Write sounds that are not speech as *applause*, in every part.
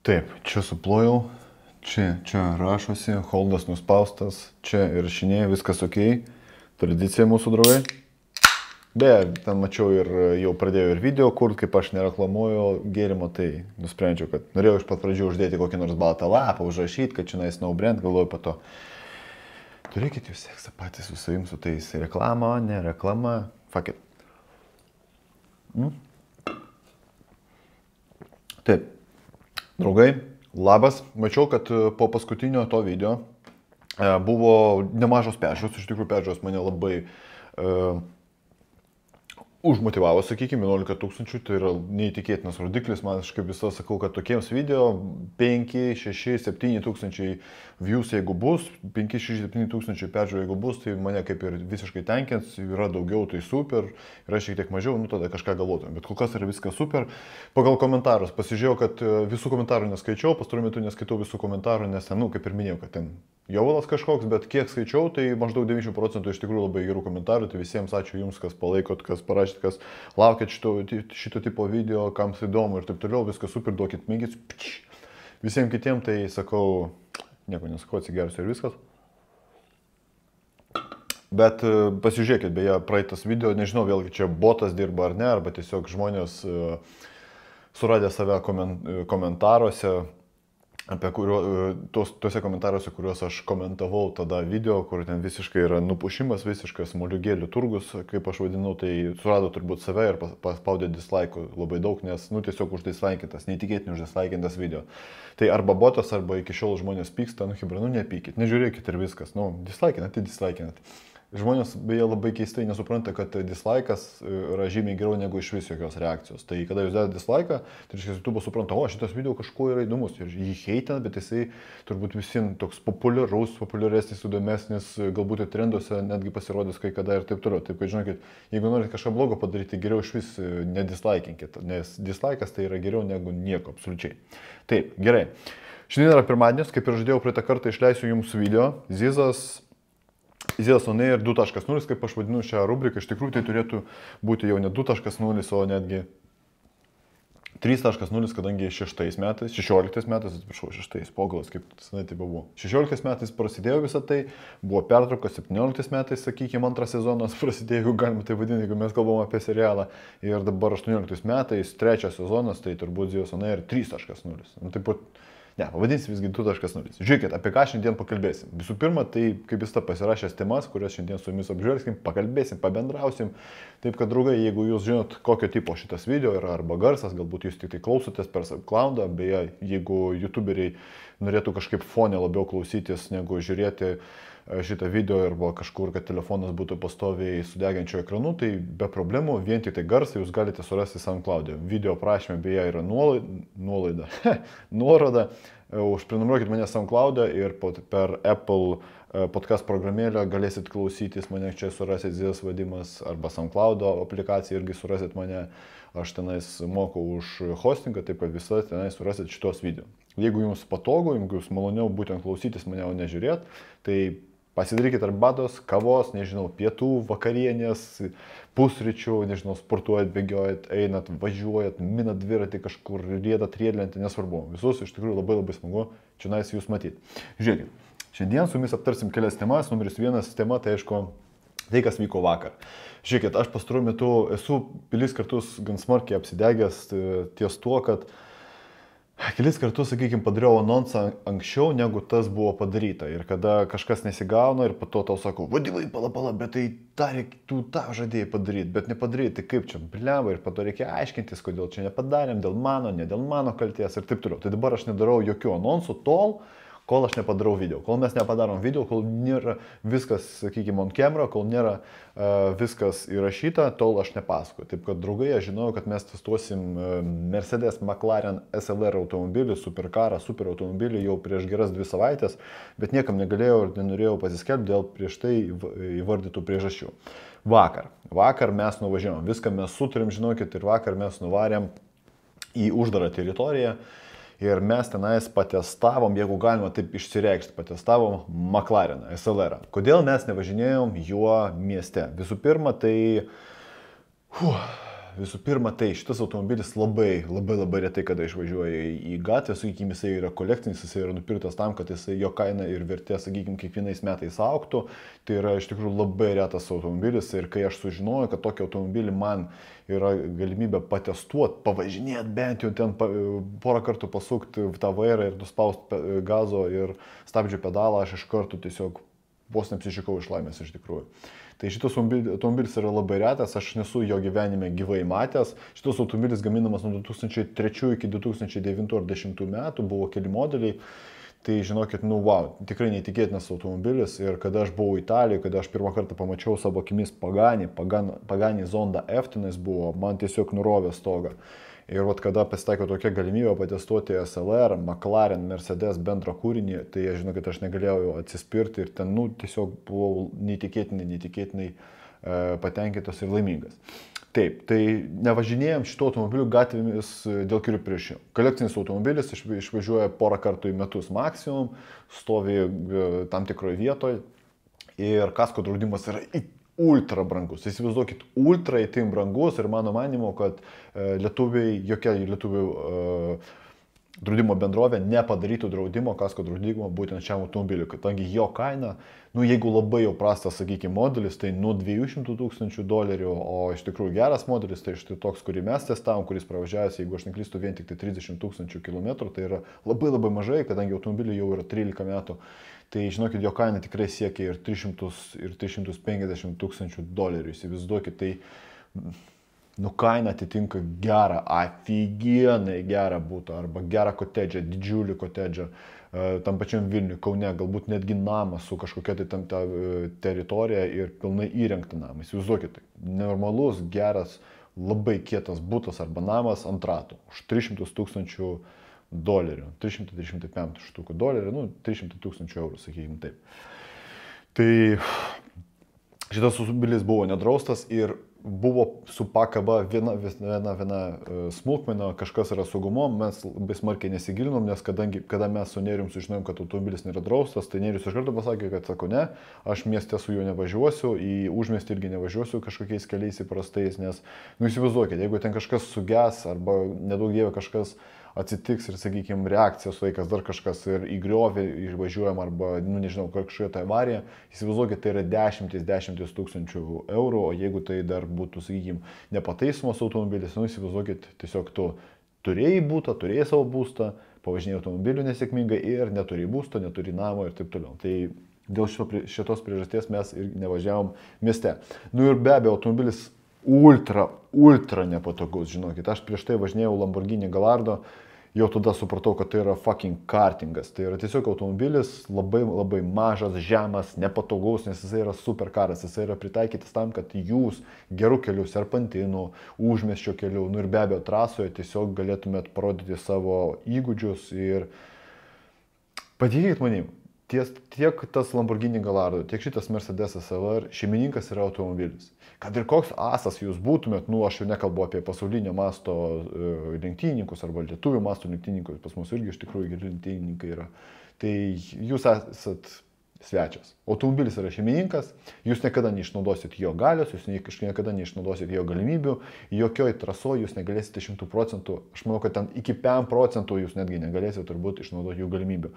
Taip, čia suplojau, čia, čia rašosi, holdas nuspaustas, čia įrašinėja, viskas ok, tradicija mūsų draugai. Beje, ten mačiau ir jau pradėjau ir video kur, kaip aš nereklamuoju gėrimo, tai nusprendžiau, kad norėjau iš pat pradžių uždėti kokį nors baltą lapą, užrašyti, kad čia nais no brand, galvoju po to. Turėkit jūs seksą patys su savim, su tais reklama, ne reklama, fuck it. Mm? Taip, Draugai, labas. Mačiau, kad e, po paskutinio to video e, buvo nemažos peržiūros, iš tikrųjų peržiūros mane labai uh, užmotivavo, sakykime, 11 tūkstančių, tai yra neįtikėtinas rodiklis, man aš kaip visą sakau, kad tokiems video 5, 6, 7 tūkstančiai views jeigu bus, 5, 6, 7 tūkstančiai peržiūrų jeigu bus, tai mane kaip ir visiškai tenkins, yra daugiau, tai super, yra šiek tiek mažiau, nu tada kažką galvotume, bet kol kas yra viskas super. Pagal komentarus, pasižiūrėjau, kad e, visų komentarų neskaičiau, pastaruoju metu neskaitau visų komentarų, nes, nu, kaip ir minėjau, kad ten jaulas kažkoks, bet kiek skaičiau, tai maždaug 90 procentų iš tikrųjų labai gerų komentarų, tai visiems ačiū Jums, kas palaikot, kas parašėt, kas laukėt šito, šito tipo video, kam įdomu ir taip toliau, viskas super, duokit mėgis. Visiems kitiems tai sakau, nieko nesakau, atsigersiu ir viskas. Bet e, pasižiūrėkit, beje, praeitas video, nežinau, vėlgi čia botas dirba ar ne, arba tiesiog žmonės e, suradę save komentaruose apie kurio, e, tos, tuose komentaruose, kuriuos aš komentavau tada video, kur ten visiškai yra nupušimas, visiškas moliugėlių turgus, kaip aš vadinau, tai surado turbūt save ir paspaudė dislike labai daug, nes, nu, tiesiog uždislaikintas, neįtikėtinai uždislaikintas video. Tai arba botas, arba iki šiol žmonės pyksta, nu, hibra, nu, nepykit, nežiūrėkit ir viskas, nu, dislaikinat, tai dislaikinat. Žmonės beje labai keistai nesupranta, kad dislaikas e, yra žymiai geriau negu iš vis jokios reakcijos. Tai kada jūs dedate dislaiką, tai reiškia, YouTube supranta, o šitas video kažkuo yra įdomus ir jį heitina, bet jisai turbūt visiems toks populiarus, populiaresnis, įdomesnis, galbūt ir trenduose netgi pasirodys kai kada ir taip toliau. Taip, kad žinokit, jeigu norite kažką blogo padaryti, geriau iš vis e, nedislaikinkit, nes dislaikas tai yra geriau negu nieko, absoliučiai. Taip, gerai. Šiandien yra pirmadienis, kaip ir žadėjau, praeitą kartą išleisiu jums video. Zizas One ir 2.0, kaip aš vadinu šią rubriką, iš tikrųjų tai turėtų būti jau ne 2.0, o netgi 3.0, kadangi 6 metais, 16 metais, atsiprašau, 6 pogalas, kaip senai tai buvo. 16 metais prasidėjo visą tai, buvo pertrauka, 17 metais, sakykime, antras sezonas prasidėjo, jeigu galima tai vadinti, jeigu mes kalbam apie serialą. Ir dabar 18 metais, trečias sezonas, tai turbūt Zėdas One ir 3.0. Nu, taip pat Ne, pavadinsim visgi 2.0. Žiūrėkit, apie ką šiandien pakalbėsim. Visų pirma, tai kaip jis ta pasirašęs temas, kurias šiandien su jumis apžvelgsim, pakalbėsim, pabendrausim. Taip kad, draugai, jeigu jūs žinot, kokio tipo šitas video yra arba garsas, galbūt jūs tik tai klausotės per SoundCloudą, beje, jeigu youtuberiai norėtų kažkaip fonė labiau klausytis negu žiūrėti E, šitą video arba kažkur, kad telefonas būtų pastoviai sudegiančio ekranu, tai be problemų, vien tik tai garsą jūs galite surasti SoundCloud. E. Video prašymė beje yra nuolaida, *laughs* nuoroda. E, užprenumeruokit mane SoundCloud ir per Apple podcast programėlę galėsit klausytis mane, čia surasit Zijas vadimas arba SoundCloud aplikaciją irgi surasit mane. Aš tenais moku už hostingą, taip kad visada tenais surasit šitos video. Jeigu jums patogu, jeigu jums maloniau būtent klausytis mane, o ne žiūrėti, tai Pasidarykit arbatos, kavos, nežinau, pietų, vakarienės, pusryčių, nežinau, sportuojat, bėgiojat, einat, važiuojat, minat dviratį kažkur, rėdat riedlentį, nesvarbu. Visus iš tikrųjų labai labai smagu čia nais jūs matyti. Žiūrėkit, šiandien su jumis aptarsim kelias temas. Numeris vienas tema, tai aišku, tai kas vyko vakar. Žiūrėkit, aš pastaruoju metu esu pilis kartus gan smarkiai apsidegęs ties tuo, kad uh, kelis kartus, sakykime, padariau anonsą anksčiau, negu tas buvo padaryta. Ir kada kažkas nesigauna ir po to tau sakau, vadovai, pala, pala, bet tai reikia, tu tą žadėjai padaryti, bet nepadaryti, tai kaip čia, bleva, ir po to reikia aiškintis, kodėl čia nepadarėm, dėl mano, ne dėl mano kalties ir taip toliau. Tai dabar aš nedarau jokių anonsų tol, kol aš nepadarau video, kol mes nepadarom video, kol nėra viskas, sakykime, on camera, kol nėra uh, viskas įrašyta, tol aš nepasakoju. Taip kad, draugai, aš žinau, kad mes testuosim uh, Mercedes McLaren SLR automobilį, superkarą, super automobilį jau prieš geras dvi savaitės, bet niekam negalėjau ir nenorėjau pasiskelbti dėl prieš tai įvardytų priežasčių. Vakar. Vakar mes nuvažiavom, viską mes sutarėm, žinokit, ir vakar mes nuvarėm į uždarą teritoriją. Uh, ir mes tenais patestavom, jeigu galima taip išsireikšti, patestavom McLaren SLR. Kodėl mes nevažinėjom juo mieste? Visų pirma, tai... Huh, Visų pirma, tai šitas automobilis labai, labai, labai retai kada išvažiuoja į gatvę, sakykime, jisai yra kolekcinis, jisai yra nupirktas tam, kad jisai, jo kaina ir vertė, sakykime, kiekvienais metais auktų. Tai yra iš tikrųjų labai retas automobilis ir kai aš sužinojau, kad tokį automobilį man yra galimybė patestuoti, pavažinėti bent jau ten porą kartų pasukti tą vairą ir nuspausti gazo ir stabdžių pedalą, aš iš karto tiesiog vos neapsišikau iš laimės iš tikrųjų. Tai šitas automobilis yra labai retas, aš nesu jo gyvenime gyvai matęs. Šitas automobilis gaminamas nuo 2003 iki 2009 ar 2010 metų, buvo keli modeliai. Tai žinokit, nu wow, tikrai neįtikėtinas automobilis ir kada aš buvau Italijoje, kada aš pirmą kartą pamačiau savo akimis Paganį, Paganį, Zonda F tenais buvo, man tiesiog nurovė stogą. Ir vat kada pasitaiko tokia galimybė patestuoti SLR, McLaren, Mercedes bendrą kūrinį, tai aš žinau, kad aš negalėjau atsispirti ir ten, nu, tiesiog buvau neįtikėtinai, neįtikėtinai e, patenkintas ir laimingas. Taip, tai nevažinėjom šito automobiliu gatvėmis dėl kelių priešių. Kolekcinis automobilis išvažiuoja porą kartų į metus maksimum, stovi e, tam tikroje vietoje ir kasko draudimas yra ultra brangus. Įsivaizduokit, ultra įtim brangus ir mano manimo, kad e, lietuviai, jokia lietuvių e, draudimo bendrovė nepadarytų draudimo, kasko draudimo būtent šiam automobiliu, kadangi jo kaina, nu jeigu labai jau prastas, sakykime, modelis, tai nuo 200 tūkstančių dolerių, o iš tikrųjų geras modelis, tai štai toks, kurį mes testavom, kuris pravažiavęs, jeigu aš neklystu, vien tik tai 30 tūkstančių kilometrų, tai yra labai labai mažai, kadangi automobiliui jau yra 13 metų tai žinokit, jo kaina tikrai siekia ir 300 ir 350 tūkstančių dolerių. Įsivaizduokit, tai nu kaina atitinka gerą, aфиgenai gerą būtą arba gerą kotedžą, didžiulį kotedžą e, tam pačiam Vilniui, Kaune, galbūt netgi namą su kažkokia tai tam ta e, teritorija ir pilnai įrengta namą. Įsivaizduokit, normalus, geras, labai kietas būtas arba namas ant ratų už 300 tūkstančių dolerių dolerių, 335 štukų dolerių, nu, 300 tūkstančių eurų, sakykime taip. Tai šitas automobilis buvo nedraustas ir buvo supakaba viena, viena, viena e, smulkmena, kažkas yra saugumo, mes labai smarkiai nesigilinom, nes kadangi, kada mes su Nerium sužinojom, kad automobilis nėra draustas, tai Nerius iš karto pasakė, kad sako ne, aš mieste su juo nevažiuosiu, į užmiestį irgi nevažiuosiu kažkokiais keliais įprastais, nes, nu įsivaizduokit, jeigu ten kažkas suges arba nedaug dievė kažkas uh, atsitiks ir, sakykime, reakcijos laikas, dar kažkas ir įgriovė, išvažiuojam arba, nu nežinau, kažkokia tai avarija, įsivaizduokit, tai yra dešimtis, dešimtis tūkstančių eurų, o jeigu tai dar būtų, sakykime, nepataisomas automobilis, nu įsivaizduokit, tiesiog tu turėjai būtą, turėjai savo būstą, pavažinėjai automobiliu nesėkmingai ir neturi būsto, neturi namo ir taip toliau. Tai dėl šito, šitos priežasties mes ir nevažiavom mieste. Nu ir be abejo, automobilis ultra, ultra nepatogus, žinokit. Aš prieš tai važinėjau Lamborghini Galardo, jau tada supratau, kad tai yra fucking kartingas. Tai yra tiesiog automobilis labai labai mažas, žemas, nepatogus, nes jisai yra superkaras. Jisai yra pritaikytas tam, kad jūs gerų kelių, serpantinų, užmeščio kelių, nu ir be abejo trasoje tiesiog galėtumėt parodyti savo įgūdžius ir patikėkit manim, ties, tiek tas Lamborghini Gallardo, tiek šitas Mercedes SLR šeimininkas yra automobilis. Kad ir koks asas jūs būtumėt, nu aš jau nekalbu apie pasaulinio masto e, lenktynininkus arba lietuvių masto lenktynininkus, pas mus irgi iš tikrųjų geri lenktynininkai yra. Tai jūs esat svečias. Automobilis yra šeimininkas, jūs niekada neišnaudosit jo galios, jūs niekada neišnaudosit jo galimybių, jokioj trasoje jūs negalėsite 100 procentų, aš manau, kad ten iki 5 procentų jūs netgi negalėsite turbūt išnaudoti jų galimybių.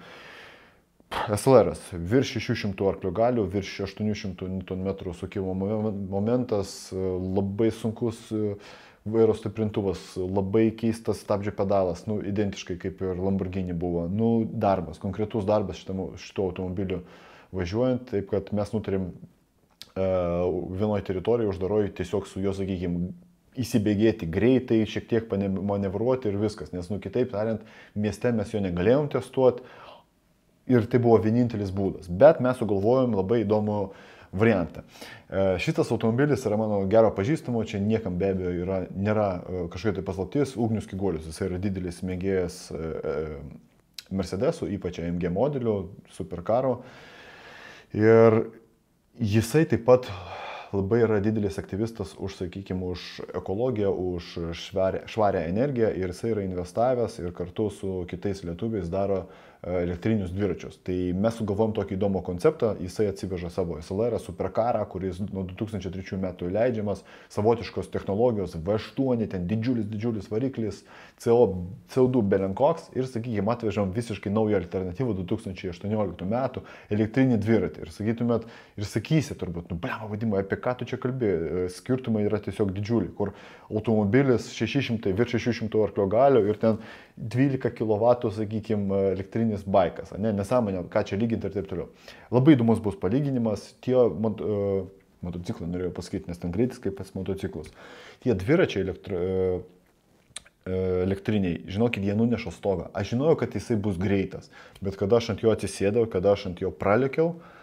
SLR virš 600 arklio galių, virš 800 Nm sukimo momentas, labai sunkus e, vairo stiprintuvas, labai keistas stabdžio pedalas, nu, identiškai kaip ir Lamborghini buvo. Nu, darbas, konkretus darbas šitam, šito automobiliu važiuojant, taip kad mes nutarėm uh, vienoje teritorijoje uždaroji tiesiog su juo, sakykime, įsibėgėti greitai, šiek tiek manevruoti ir viskas, nes, nu, kitaip tariant, mieste mes jo negalėjom testuoti, ir tai buvo vienintelis būdas. Bet mes sugalvojom labai įdomų variantą. E, šitas automobilis yra mano gero pažįstamo, čia niekam be abejo yra, nėra e, kažkokia tai paslaptis, Ugnius Kiguolis, jis yra didelis mėgėjas e, Mercedesų, ypač AMG modelių, superkaro. Ir jisai taip pat labai yra didelis aktyvistas už, sakykime, už ekologiją, už švarę, švarę energiją ir jisai yra investavęs ir kartu su kitais lietuviais daro elektrinius dviračius. Tai mes sugalvom tokį įdomų konceptą, jisai atsiveža savo SLR superkarą, kuris nuo 2003 metų leidžiamas, savotiškos technologijos, V8, ten didžiulis, didžiulis variklis, CO, CO2 belenkoks ir, sakykime, atvežam visiškai naują alternatyvą 2018 metų elektrinį dviratį. Ir sakytumėt, ir sakysi turbūt, nu, blema vadimai, apie ką tu čia kalbi, skirtumai yra tiesiog didžiuliai, kur automobilis 600, virš 600 arklio galio ir ten 12 kW, sakykime, elektrinis baikas, ne, nesąmonė, ką čia lyginti ir taip toliau. Labai įdomus bus palyginimas, tie mot, uh, motociklai, norėjau pasakyti, nes ten greitis kaip pas motociklus. Tie dviračiai elektro, uh, elektriniai, žinokit, jie nuneša stogą. Aš žinojau, kad jisai bus greitas, bet kada aš ant jo atsisėdau, kada aš ant jo pralekiau, uh,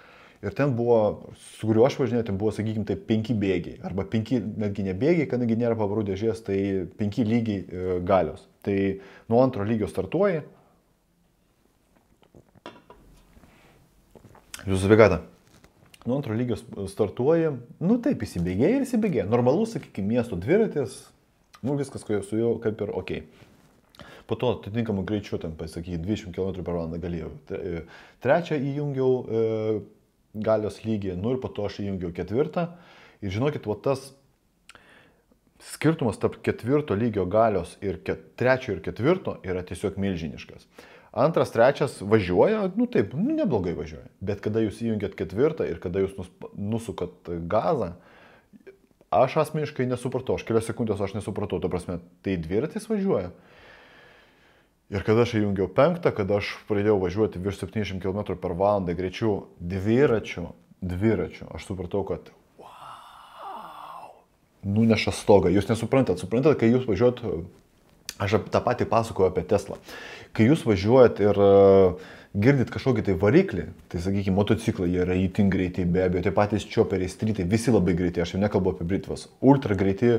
Ir ten buvo, su kuriuo aš važinėjau, ten buvo, sakykime, tai penki bėgiai. Arba penki, netgi ne bėgiai, kadangi nėra pavarų dėžės, tai penki lygiai e, galios. Tai nuo antro lygio startuoji. Jūsų sveikata. Nuo antro lygio startuoji, nu taip, įsibėgėjai ir įsibėgėjai. Normalus, sakykime, miesto dviratis, nu viskas su juo kaip ir ok. Po to atitinkamų greičių, ten pasakyti, 20 km per valandą galėjau. E, trečią įjungiau e, galios lygį, nu ir po to aš įjungiau ketvirtą. Ir žinokit, va tas skirtumas tarp ketvirto lygio galios ir ket, trečio ir ketvirto yra tiesiog milžiniškas. Antras, trečias važiuoja, nu taip, nu neblogai važiuoja. Bet kada jūs įjungiat ketvirtą ir kada jūs nusukat gazą, aš asmeniškai nesupratau, aš kelias sekundės aš nesupratau, ta prasme, tai dviratis važiuoja. Ir kada aš įjungiau penktą, kada aš pradėjau važiuoti virš 70 km per valandą greičiu dviračiu, dviračiu, aš supratau, kad wow, nuneša stogą. Jūs nesuprantat, suprantat, kai jūs važiuojat, aš tą patį pasakoju apie Teslą. Kai jūs važiuojat ir uh, girdit kažkokį tai variklį, tai sakykime, motociklai jie yra įtin greiti, be abejo, tie patys čioperiai, strytai, visi labai greiti, aš jau nekalbu apie Britvas, ultra greiti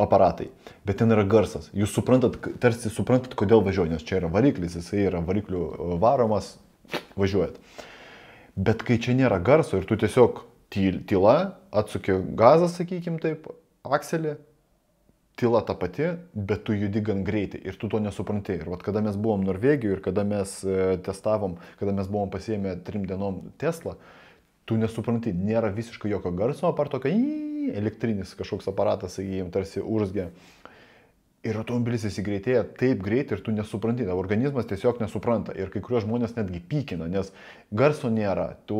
aparatai, bet ten yra garsas, jūs suprantat, tarsi suprantat, kodėl važiuoju, nes čia yra variklis, jisai yra variklių varomas, važiuojat. Bet kai čia nėra garso ir tu tiesiog tyla, atsukė gazą, sakykime taip, akselį, tyla ta pati, bet tu judi gan greitai ir tu to nesupranti. Ir vat, kada mes buvom Norvegijoje ir kada mes e, testavom, kada mes buvom pasiėmę trim dienom Tesla, tu nesupranti, nėra visiškai jokio garso, apart tokio elektrinis kažkoks aparatas, sakykime, tarsi užsgė. Ir automobilis įsigreitėja taip greitai ir tu nesupranti, organizmas tiesiog nesupranta. Ir kai kurios žmonės netgi pykina, nes garso nėra, tu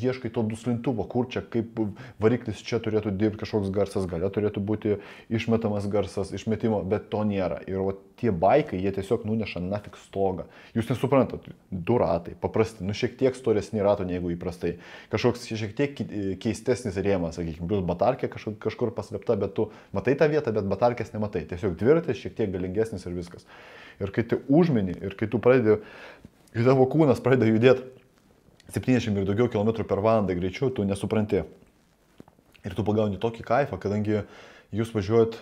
ieškai to duslintuvo, kur čia kaip variklis čia turėtų dirbti kažkoks garsas, galia turėtų būti išmetamas garsas, išmetimo, bet to nėra. Ir va, tie baikai, jie tiesiog nuneša nafik stogą. Jūs nesuprantat, du ratai, paprasti, nu šiek tiek storesni ratai negu įprastai. Kažkoks šiek tiek keistesnis rėmas, sakykime, plus batarkė kažkur, kažkur paslėpta, bet tu matai tą vietą, bet batarkės nematai. Tiesiog dvi dviratis šiek tiek galingesnis ir viskas. Ir kai tu užmini ir kai tu pradedi, kai tavo kūnas pradeda judėti 70 ir daugiau km per valandą greičiau, tu nesupranti. Ir tu pagauni tokį kaifą, kadangi jūs važiuojat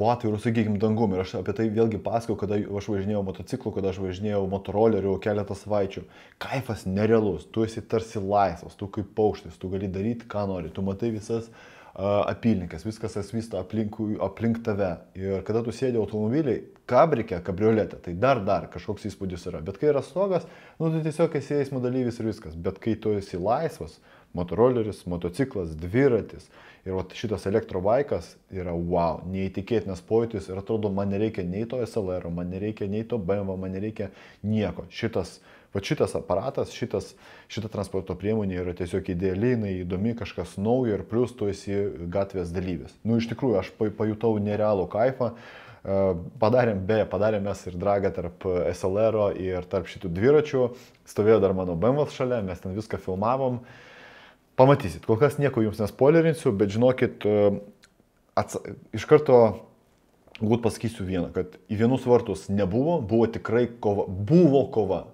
po atvirų, sakykime, dangum. Ir aš apie tai vėlgi pasakau, kada aš važinėjau motociklu, kada aš važinėjau motoroleriu keletą savaičių. Kaifas nerealus, tu esi tarsi laisvas, tu kaip paukštis, tu gali daryti, ką nori, tu matai visas uh, apylinkės, viskas asvysta aplink, aplink tave. Ir kada tu sėdi automobiliai, kabrikė, kabriolete, tai dar dar kažkoks įspūdis yra. Bet kai yra stogas, nu tu tiesiog esi eismo dalyvis ir viskas. Bet kai tu esi laisvas, motoroleris, motociklas, dviratis ir va, šitas elektrobaikas yra wow, neįtikėtinas pojūtis ir atrodo, man nereikia nei to SLR, man nereikia nei to BMW, man nereikia nieko. Šitas Va šitas aparatas, šitas, šita transporto priemonė yra tiesiog idealiai, jinai įdomi, kažkas naujo ir plus tu esi gatvės dalyvis. Nu, iš tikrųjų, aš pajutau nerealų kaifą. E, padarėm, beje, padarėm mes ir dragą tarp SLR ir tarp šitų dviračių. Stovėjo dar mano BMW šalia, mes ten viską filmavom. Pamatysit, kol kas nieko jums nespoilerinsiu, bet žinokit, e, ats... iš karto galbūt pasakysiu vieną, kad į vienus vartus nebuvo, buvo tikrai kova, buvo kova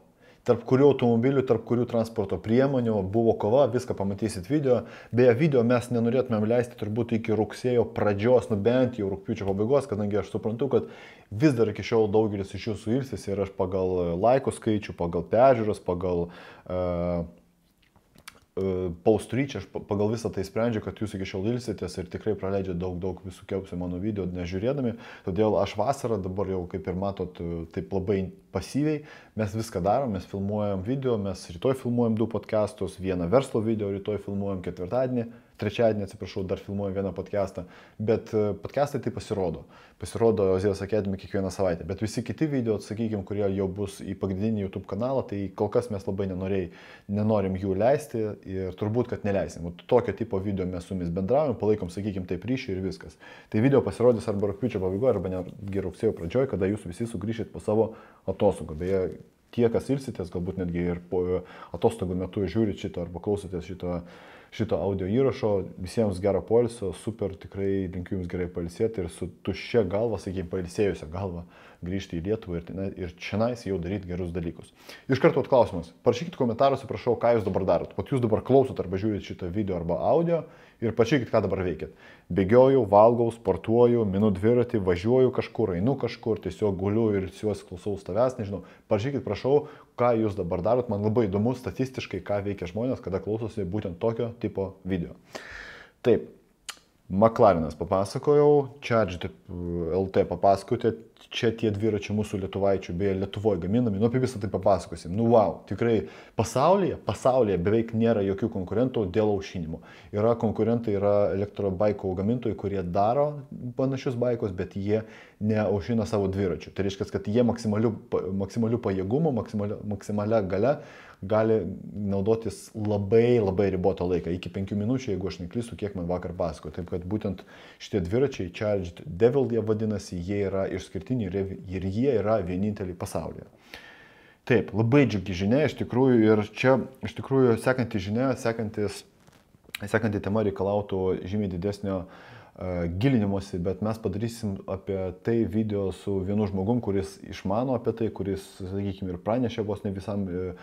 tarp kurių automobilių, tarp kurių transporto priemonių buvo kova, viską pamatysit video. Beje, video mes nenorėtumėm leisti turbūt iki rugsėjo pradžios, nu bent jau rūpiučio pabaigos, kadangi aš suprantu, kad vis dar iki šiol daugelis iš jūsų ilsis ir aš pagal laikų skaičių, pagal peržiūros, pagal uh, paustryčią, aš pagal visą tai sprendžiu, kad jūs iki šiol ilsitės ir tikrai praleidžiate daug, daug visų kiausių mano video nežiūrėdami. Todėl aš vasarą dabar jau, kaip ir matot, taip labai pasyviai, mes viską darom, mes filmuojam video, mes rytoj filmuojam du podcastus, vieną verslo video, rytoj filmuojam ketvirtadienį trečiadienį, atsiprašau, dar filmuoju vieną podcastą, bet e, podcastai tai pasirodo. Pasirodo Ozėjas Academy kiekvieną savaitę, bet visi kiti video, sakykime, kurie jau bus į pagrindinį YouTube kanalą, tai kol kas mes labai nenorėjai, nenorim jų leisti ir turbūt, kad neleisim. O tokio tipo video mes su jumis bendraujam, palaikom, sakykime, taip ryšį ir viskas. Tai video pasirodys arba rūpiučio pabaigoje, arba netgi rugsėjo pradžioje, kada jūs visi sugrįšit po savo atostogų. Beje, tie, kas ilsitės, galbūt netgi ir po atostogų metu žiūrit šito arba klausotės šito šito audio įrašo. Visiems gero poilsio, super, tikrai linkiu Jums gerai pailsėti ir su tuščia galva, sakykime, pailsėjusią galvą grįžti į Lietuvą ir, ir šiandien jau daryti gerus dalykus. Iš karto klausimas. Parašykit komentaruose, prašau, ką Jūs dabar darot. Pat Jūs dabar klausot arba žiūrit šitą video arba audio ir pačiakit, ką dabar veikit. Bėgioju, valgau, sportuoju, minu dviratį, važiuoju kažkur, einu kažkur, tiesiog guliu ir juos klausau tavęs, nežinau. Parašykit, prašau, ką jūs dabar darot, man labai įdomu statistiškai, ką veikia žmonės, kada klausosi būtent tokio tipo video. Taip, McLarenas papasakojau, Charge LT papasakote, čia tie dviračiai mūsų lietuvaičių, beje, Lietuvoje gaminami, nu apie visą tai papasakosim. Nu wow, tikrai pasaulyje, pasaulyje beveik nėra jokių konkurentų dėl aušinimo. Yra konkurentai, yra elektrobaikų gamintojai, kurie daro panašius baikus, bet jie neaušina savo dviračių. Tai reiškia, kad jie maksimaliu, maksimaliu pajėgumu, maksimalia gale gali naudotis labai labai ribotą laiką, iki 5 minučių, jeigu aš neklystu, kiek man vakar pasako. Taip kad būtent šitie dviračiai, Charged Devil jie vadinasi, jie yra išskirtiniai ir jie yra vieninteliai pasaulyje. Taip, labai džiugi žinia iš tikrųjų ir čia iš tikrųjų sekanti žinia, sekantis, sekanti tema reikalautų žymiai didesnio uh, gilinimuose, bet mes padarysim apie tai video su vienu žmogum, kuris išmano apie tai, kuris, sakykime, ir pranešė vos ne visam uh,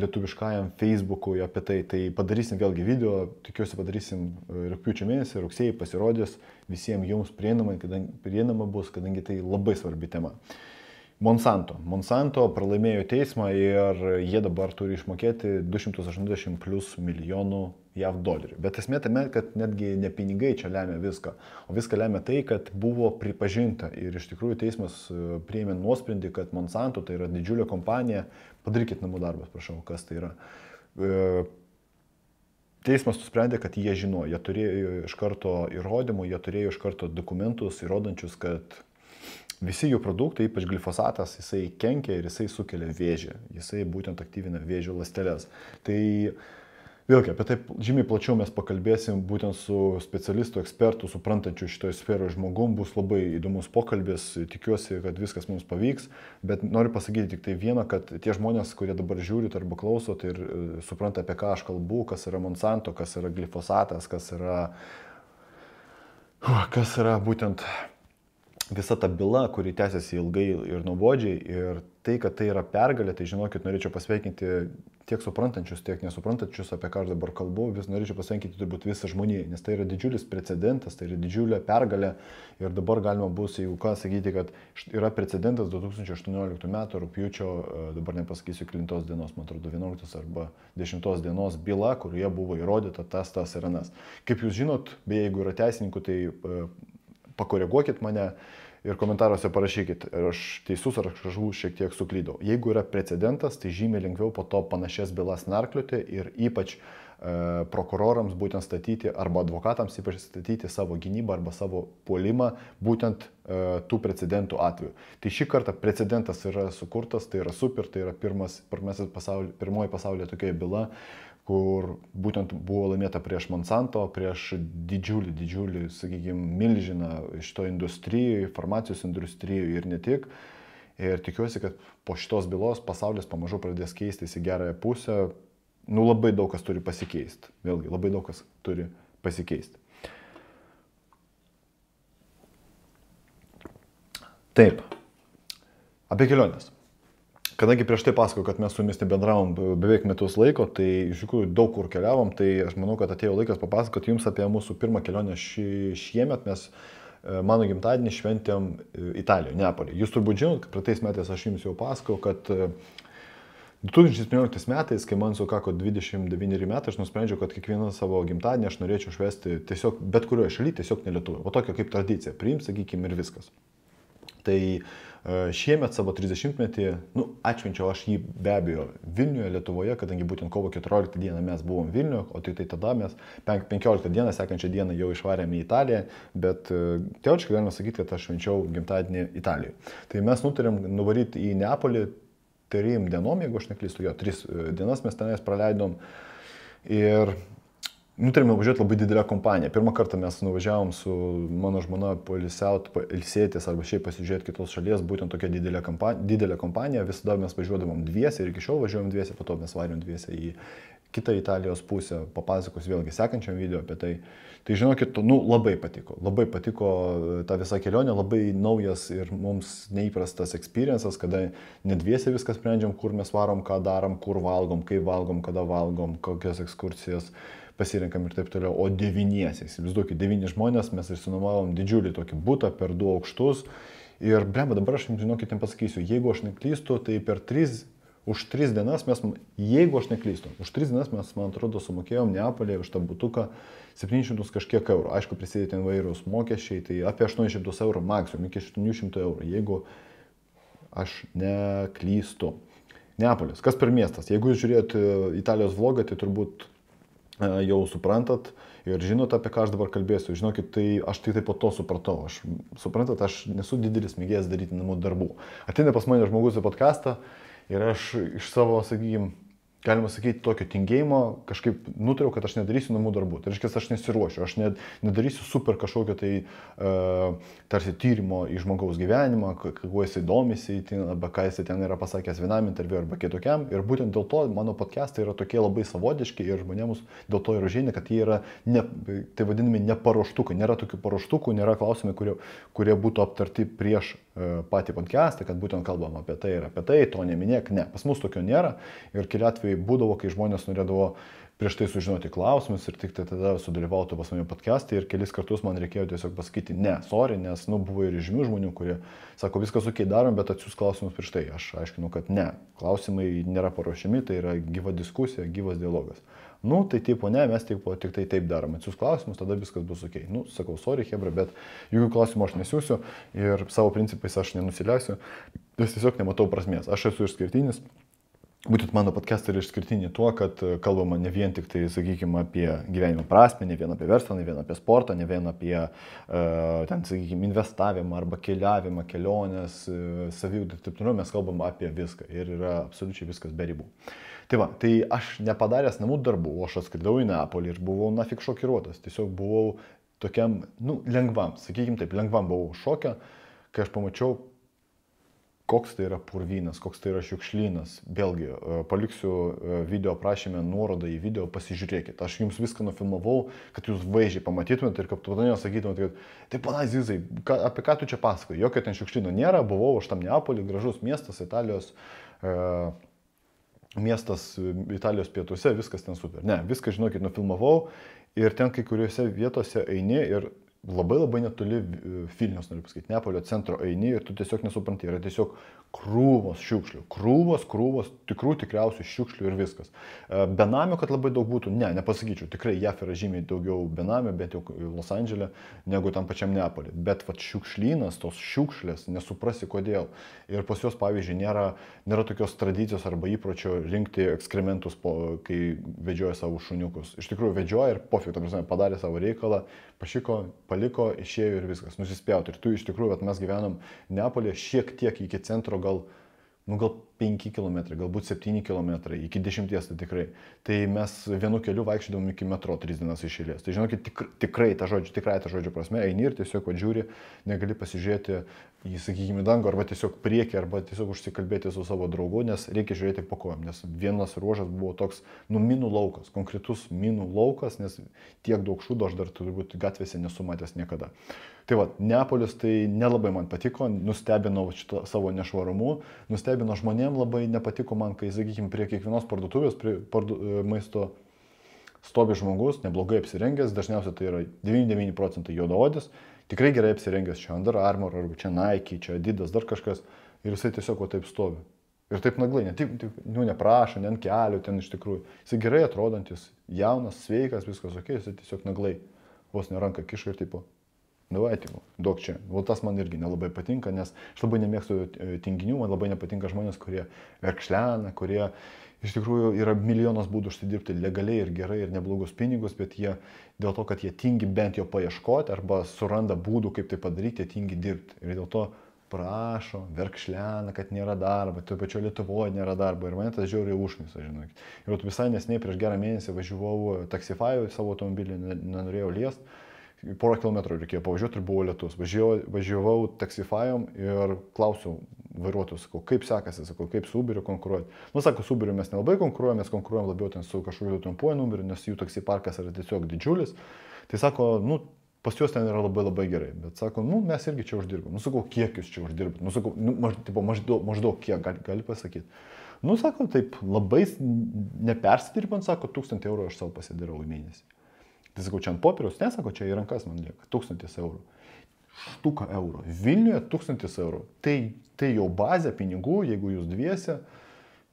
lietuviškajam Facebook'ui apie tai. Tai padarysim vėlgi video, tikiuosi padarysim e, rūpiučio mėnesį, rugsėjai pasirodys visiems jums prieinama, kadangi, prieinama bus, kadangi tai labai svarbi tema. Monsanto. Monsanto pralaimėjo teismą ir jie dabar turi išmokėti 280 plus milijonų JAV dolerių. Bet esmė tame, kad netgi ne pinigai čia lemia viską, o viską lemia tai, kad buvo pripažinta ir iš tikrųjų teismas e, priėmė nuosprendį, kad Monsanto tai yra didžiulė kompanija, padarykit namų darbus, prašau, kas tai yra. E, teismas nusprendė, kad jie žino, jie turėjo iš karto įrodymų, jie turėjo iš karto dokumentus įrodančius, kad visi jų produktai, ypač glifosatas, jisai kenkia ir jisai sukelia vėžį, jisai būtent aktyvina vėžio ląsteles. Tai Vėlgi, apie tai žymiai plačiau mes pakalbėsim būtent su specialistu, ekspertu, suprantančiu šitoje sferoje žmogum. Bus labai įdomus pokalbis, tikiuosi, kad viskas mums pavyks. Bet noriu pasakyti tik tai vieną, kad tie žmonės, kurie dabar žiūrit arba klausot ir e, supranta, apie ką aš kalbu, kas yra Monsanto, kas yra glifosatas, kas yra, *sighs* kas yra būtent visa ta byla, kuri tęsiasi ilgai ir nuobodžiai. Ir tai, kad tai yra pergalė, tai žinokit, norėčiau pasveikinti tiek suprantančius, tiek nesuprantančius, apie ką aš dabar kalbu, vis norėčiau pasveikinti turbūt visą žmoniją, nes tai yra didžiulis precedentas, tai yra didžiulė pergalė ir dabar galima bus, jeigu ką sakyti, kad yra precedentas 2018 m. rūpjūčio, e, dabar nepasakysiu, kilintos dienos, man atrodo, 11 arba 10 dienos byla, kurioje buvo įrodyta tas, tas ir anas. Kaip jūs žinot, beje, jeigu yra teisininkų, tai e, pakoreguokit mane ir komentaruose parašykit, ar aš teisus, ar aš kažkur šiek tiek suklydau. Jeigu yra precedentas, tai žymiai lengviau po to panašias bylas narplioti ir ypač e, prokurorams būtent statyti arba advokatams ypač statyti savo gynybą arba savo puolimą būtent e, tų precedentų atveju. Tai šį kartą precedentas yra sukurtas, tai yra super, tai yra pirmas, pasaulio, pirmoji pasaulyje tokia byla, kur būtent buvo laimėta prieš Monsanto, prieš didžiulį, didžiulį, sakykime, milžiną šito industrijoje, farmacijos industrijoje ir ne tik. Ir tikiuosi, kad po šitos bylos pasaulis pamažu pradės keistis į gerąją pusę. Nu, labai daug kas turi pasikeisti. Vėlgi, labai daug kas turi pasikeisti. Taip. Apie keliones. Kadangi prieš tai pasakojau, kad mes su jumis bendravom beveik metus laiko, tai iš tikrųjų daug kur keliavom, tai aš manau, kad atėjo laikas papasakoti jums apie mūsų pirmą kelionę šį, šiemet. Mes e, mano gimtadienį šventėm e, Italijoje, Neapolį. Jūs turbūt žinot, kad praeitais metais aš jums jau pasakojau, kad 2017 metais, kai man sukako 29 metai, aš nusprendžiau, kad kiekvieną savo gimtadienį aš norėčiau švesti tiesiog bet kurioje šalyje, tiesiog ne Lietuvoje. O tokia kaip tradicija, priim, sakykime, ir viskas. Tai šiemet savo 30-metį, nu, atšvenčiau aš jį be abejo Vilniuje, Lietuvoje, kadangi būtent kovo 14 dieną mes buvom Vilniuje, o tai, tai tada mes 15 dieną, sekančią dieną jau išvarėme į Italiją, bet uh, teoriškai galima sakyti, kad aš švenčiau gimtadienį Italijoje. Tai mes nutarėm nuvaryti į Neapolį trim dienom, jeigu aš neklystu, jo, tris e, dienas mes tenais praleidom. Ir nutarėme važiuoti labai didelę kompaniją. Pirmą kartą mes nuvažiavom su mano žmona poilsiaut, ilsėtis arba šiaip pasižiūrėti kitos šalies, būtent tokia didelė, kompanija, didelė kompanija. Visada mes važiuodavom dviese ir iki šiol važiuojam dviese, po to mes varėm dviese į kitą Italijos pusę. Papasakos vėlgi sekančiam video apie tai. Tai žinokit, nu, labai patiko. Labai patiko ta visa kelionė, labai naujas ir mums neįprastas experiences, kada nedviese viską sprendžiam, kur mes varom, ką darom, kur valgom, kaip valgom, kada valgom, kokias ekskursijas pasirinkam ir taip toliau. O devyniesiais, įsivaizduokit, devyni žmonės, mes išsinuomavom didžiulį tokį būtą per du aukštus. Ir brema, dabar aš jums žinokit, jums pasakysiu, jeigu aš neklystu, tai per tris už tris dienas mes, jeigu aš neklystu, už tris dienas mes, man atrodo, sumokėjom Neapolėje už tą butuką 700 kažkiek eurų. Aišku, prisidėti įvairūs mokesčiai, tai apie 800 eurų maksimum, iki 800 eurų, jeigu aš neklystu. Neapolis, kas per miestas? Jeigu jūs žiūrėjote Italijos vlogą, tai turbūt e, jau suprantat ir žinot, apie ką aš dabar kalbėsiu. Žinokit, tai aš tai taip po to supratau. Aš, suprantat, aš nesu didelis mėgėjas daryti namų darbų. Ateina pas mane žmogus į podcastą, Ir aš iš savo, sakykime, galima sakyti, tokio tingėjimo kažkaip nutariau, kad aš nedarysiu namų darbų. Tai reiškia, aš nesiruošiu, aš ne, nedarysiu super kažkokio tai uh, tarsi tyrimo į žmogaus gyvenimą, kuo jisai domisi, arba ką jisai ten yra pasakęs vienam interviu arba kitokiam. Ir būtent dėl to mano podcastai yra tokie labai savotiški ir žmonėms dėl to yra žinai, kad jie yra, ne, tai vadinami, neparuoštukai. Nėra tokių paruoštukų, nėra klausimai, kurie, kurie būtų aptarti prieš patį podcastą, kad būtent kalbam apie tai ir apie tai, to neminėk. Ne, pas mus tokio nėra. Ir keli atvejai būdavo, kai žmonės norėdavo prieš tai sužinoti klausimus ir tik tai tada sudalyvautų pas mane podcast'e ir kelis kartus man reikėjo tiesiog pasakyti ne, sorry, nes, nu, buvo ir žymių žmonių, kurie sako, viskas ok darom, bet atsiūs klausimus prieš tai. Aš aiškinu, kad ne, klausimai nėra paruošiami, tai yra gyva diskusija, gyvas dialogas. Nu, tai tipo, ne, mes tik, tik tai taip darom, atsiūs klausimus, tada viskas bus ok. Nu, sakau, sorry, Hebra, bet jokių klausimų aš nesiūsiu ir savo principais aš nenusileisiu, nes tiesiog nematau prasmės. Aš esu išskirtinis Būtent mano podcastai yra išskirtiniai tuo, kad e, kalbama ne vien tik tai, sakykime, apie gyvenimo prasme, ne vien apie verslą, ne vien apie sportą, ne vien apie, uh, ten, sakykime, investavimą arba keliavimą, keliones, uh, saviugdą ir taip toliau, mes kalbam apie viską ir yra absoliučiai viskas be ribų. Tai va, tai aš nepadaręs namų darbų, aš atskridau į Neapolį ir buvau nafik šokiruotas, tiesiog buvau tokiam, nu, lengvam, sakykime taip, lengvam buvau šokę, kai aš pamačiau, koks tai yra purvynas, koks tai yra šiukšlynas. Vėlgi, e, paliksiu e, video aprašymę nuorodą į video, pasižiūrėkite. Aš jums viską nufilmavau, kad jūs vaizdžiai pamatytumėte ir kad tu tada nesakytumėte, kad tai pana Zizai, ką, apie ką tu čia pasakoji. Jokio ten šiukšlyno nėra, buvau aš tam Neapolį, gražus miestas, Italijos. E, miestas Italijos pietuose, viskas ten super. Ne, viską, žinokit, nufilmavau ir ten kai kuriuose vietose eini ir labai labai netoli Vilnius, noriu pasakyti, Neapolio centro eini ir tu tiesiog nesupranti, yra tiesiog krūvos šiukšlių, krūvos, krūvos, tikrų tikriausių šiukšlių ir viskas. E, benamių, kad labai daug būtų, ne, nepasakyčiau, tikrai JAF yra žymiai daugiau benamių, bent jau Los Andželė, negu tam pačiam Neapolė. Bet va šiukšlynas, tos šiukšlės, nesuprasi kodėl. Ir pas juos, pavyzdžiui, nėra, nėra tokios tradicijos arba įpročio rinkti ekskrementus, po, kai vedžioja savo šuniukus. Iš tikrųjų, vedžioja ir pofik, tam prasme, padarė savo reikalą, pašiko, paliko, išėjo ir viskas, nusispjauti. Ir tu iš tikrųjų, vat, mes gyvenam Neapolė šiek tiek iki centro gal, nu gal 5 km, galbūt 7 km, iki 10 tai tikrai. Tai mes vienu keliu vaikščiodom iki metro 3 dienas iš eilės. Tai žinokit, tik, tikrai ta žodžio, tikrai ta žodžio prasme, eini ir tiesiog žiūri, negali pasižiūrėti į, sakykime, dangų, arba tiesiog priekį, arba tiesiog užsikalbėti su savo draugu, nes reikia žiūrėti po kojom, nes vienas ruožas buvo toks, nu, minų laukas, konkretus minų laukas, nes tiek daug šūdo aš dar turbūt gatvėse nesu matęs niekada. Tai va, Neapolis tai nelabai man patiko, nustebino šito savo nešvarumu, nustebino žmonėm labai nepatiko man, kai, sakykime, prie kiekvienos parduotuvės, prie pardu, e, maisto stovi žmogus, neblogai apsirengęs, dažniausiai tai yra 99 procentai juodaodis, tikrai gerai apsirengęs čia Under Armour, arba čia Nike, čia Adidas, dar kažkas, ir jisai tiesiog va taip stovi. Ir taip naglai, ne tik, tik nu, neprašo, ne ant kelių, ten iš tikrųjų. Jis gerai atrodantis, jaunas, sveikas, viskas ok, jis tiesiog naglai vos neranka kiša ir tipo, davai, tipo, daug čia. O tas man irgi nelabai patinka, nes aš labai nemėgstu e, tinginių, man labai nepatinka žmonės, kurie verkšlena, kurie iš tikrųjų yra milijonas būdų užsidirbti legaliai ir gerai ir neblogus pinigus, bet jie dėl to, kad jie tingi bent jau paieškoti arba suranda būdų, kaip tai padaryti, jie tingi dirbti. Ir dėl to prašo, verkšlena, kad nėra darbo, tuo pačiu Lietuvoje nėra darbo ir mane tas žiauriai užmisa, žinok. Ir visai nesnei prieš gerą mėnesį važiavau taksifaju savo automobilį, nenorėjau liest, porą kilometrų reikėjo pavažiuoti ir buvo lietus. Važiavau, važiavau taksifajom ir klausiau vairuotojų, sakau, kaip sekasi, sakau, kaip su Uberiu konkuruoti. Nu, sako, su Uberiu mes nelabai konkuruojame, mes konkuruojam labiau ten su kažkokiu trumpuoju numeriu, nes jų taksi parkas yra tiesiog didžiulis. Tai sako, nu, pas juos ten yra labai labai gerai. Bet sako, nu, mes irgi čia uždirbam. Nu, sakau, kiek jūs čia uždirbat? Nu, sakau, nu, maž, tipo, maždaug, maždaug kiek gali, gali pasakyti. Nu, sako, taip, labai nepersidirbant, sako, tūkstantį eurų aš savo pasidarau į mėnesį. Tai sakau, čia ant popieriaus, nesako, čia į rankas man lieka, tūkstantis eurų. Štuka eurų. Vilniuje tūkstantis eurų. Tai, tai jau bazė pinigų, jeigu jūs dviese,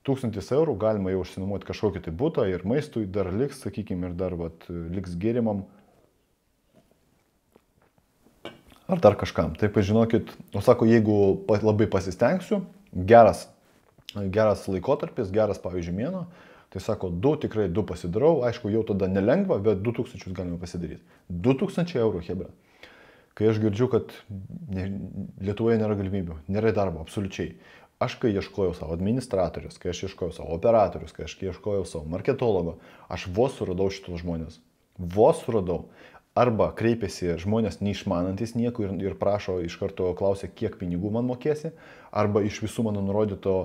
tūkstantis eurų galima jau užsinuomoti kažkokį tai būtą ir maistui dar liks, sakykime, ir dar vat, liks gėrimam ar dar kažkam. Taip, žinokit, o sako, jeigu labai pasistengsiu, geras, geras laikotarpis, geras, pavyzdžiui, mėno, tai sako, du tikrai du pasidarau, aišku, jau tada nelengva, bet 2000 galima pasidaryti. 2000 eurų, hebra. Kai aš girdžiu, kad ne, Lietuvoje nėra galimybių, nėra darbo, absoliučiai. Aš kai ieškojau savo administratorius, kai aš ieškojau savo operatorius, kai aš ieškojau savo marketologo, aš vos suradau šitus žmonės. Vos suradau arba kreipiasi žmonės neišmanantis nieko ir, ir prašo iš karto klausia, kiek pinigų man mokėsi, arba iš visų mano nurodyto,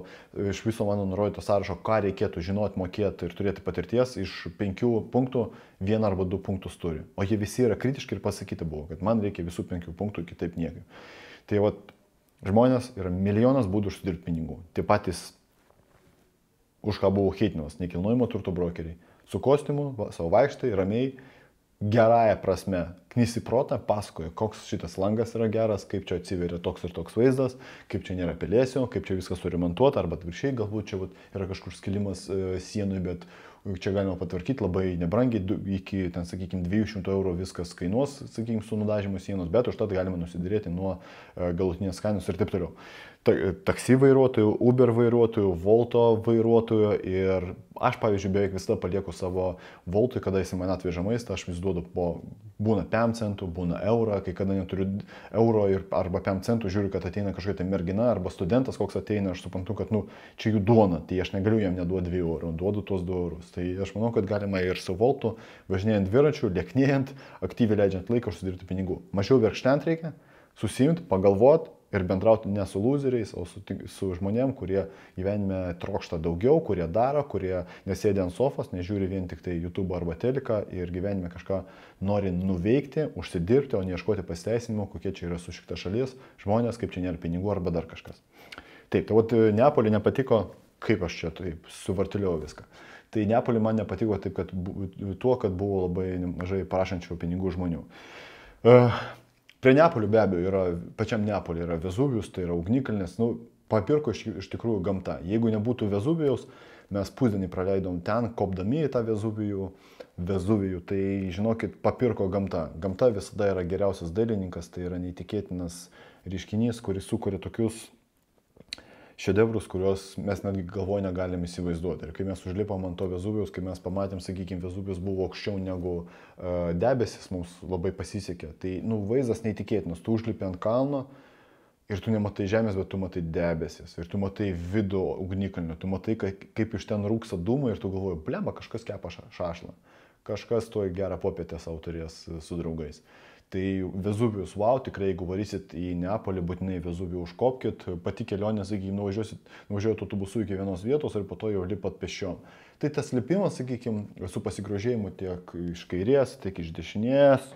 iš viso mano nurodyto sąrašo, ką reikėtų žinoti, mokėti ir turėti patirties, iš penkių punktų vieną arba du punktus turi. O jie visi yra kritiški ir pasakyti buvo, kad man reikia visų penkių punktų, kitaip niekaip. Tai vat, žmonės yra milijonas būdų užsidirbti pinigų. Tie patys, už ką buvo heitinas, nekilnojimo turto brokeriai. Su kostiumu, va, savo vaikštai, ramiai gerąją prasme knisi protą, pasakoja, koks šitas langas yra geras, kaip čia atsiveria toks ir toks vaizdas, kaip čia nėra pelėsio, kaip čia viskas suremontuota, arba atviršiai galbūt čia vat, yra kažkur skilimas e, sienui, bet čia galima patvarkyti labai nebrangiai, iki, ten, sakykime, 200 eurų viskas kainuos, sakykime, su nudažymu sienos, bet užtat galima nusidėrėti nuo e, galutinės kainos ir taip toliau. Taksi vairuotojų, Uber vairuotojų, Volto vairuotojų ir aš, pavyzdžiui, beveik visada palieku savo Voltui, kada jis man atveža maistą, aš vis duodu po, būna 5 centų, būna eurą, kai kada neturiu euro ir, arba 5 centų, žiūriu, kad ateina kažkokia tai mergina arba studentas koks ateina, aš suprantu, kad, nu, čia jų duona, tai aš negaliu jam neduoti 2 eurų, duodu tuos 2 eurus. Tai aš manau, kad galima ir su Voltu, važinėjant dviračiu, lieknėjant, aktyviai leidžiant laiką užsidirbti pinigų. Mažiau verkštent reikia, susimti, pagalvoti, ir bendrauti ne su loseriais, o su, su žmonėm, kurie gyvenime trokšta daugiau, kurie daro, kurie nesėdė ant sofos, nežiūri vien tik tai YouTube arba teleką ir gyvenime kažką nori nuveikti, užsidirbti, o neieškoti pasiteisinimų, kokie čia yra sušikta šalis, žmonės, kaip čia nėra pinigų arba dar kažkas. Taip, tai vat Neapolį nepatiko, kaip aš čia taip suvartiliau viską. Tai Neapolį man nepatiko taip, kad tuo, kad buvo labai mažai prašančių pinigų žmonių. Uh, Prie Neapolių be abejo yra, pačiam Neapoliu yra Vezuvijus, tai yra ugnikalnis, nu, papirko iš, iš tikrųjų gamta. Jeigu nebūtų Vezuvijaus, mes pusdienį praleidom ten, kopdami į tą Vezuvijų, Vezuvijų, tai žinokit, papirko gamta. Gamta visada yra geriausias dailininkas, tai yra neįtikėtinas reiškinys, kuris sukuria tokius šedevrus, kuriuos mes netgi galvoje negalim įsivaizduoti. Ir kai mes užlipom ant to Vezuvijos, kai mes pamatėm, sakykime, Vezuvijos buvo aukščiau negu uh, debesis, mums labai pasisekė. Tai, nu, vaizdas neįtikėtinas, tu užlipi ant kalno ir tu nematai žemės, bet tu matai debesis, ir tu matai vidų ugnikalnių, tu matai, kaip iš ten rūksa dūmai ir tu galvoji, blema, kažkas kepa šašlą, kažkas toj gerą popietę savo turės su draugais. Tai Vezuvijus, wow, tikrai jeigu varysit į Neapolį, būtinai Vezuvijų užkopkit, pati kelionė, sakykime, nuvažiuojat autobusu iki vienos vietos ir po to jau lipat pešiom. Tai tas lipimas, sakykime, su pasigrožėjimu tiek iš kairės, tiek iš dešinės,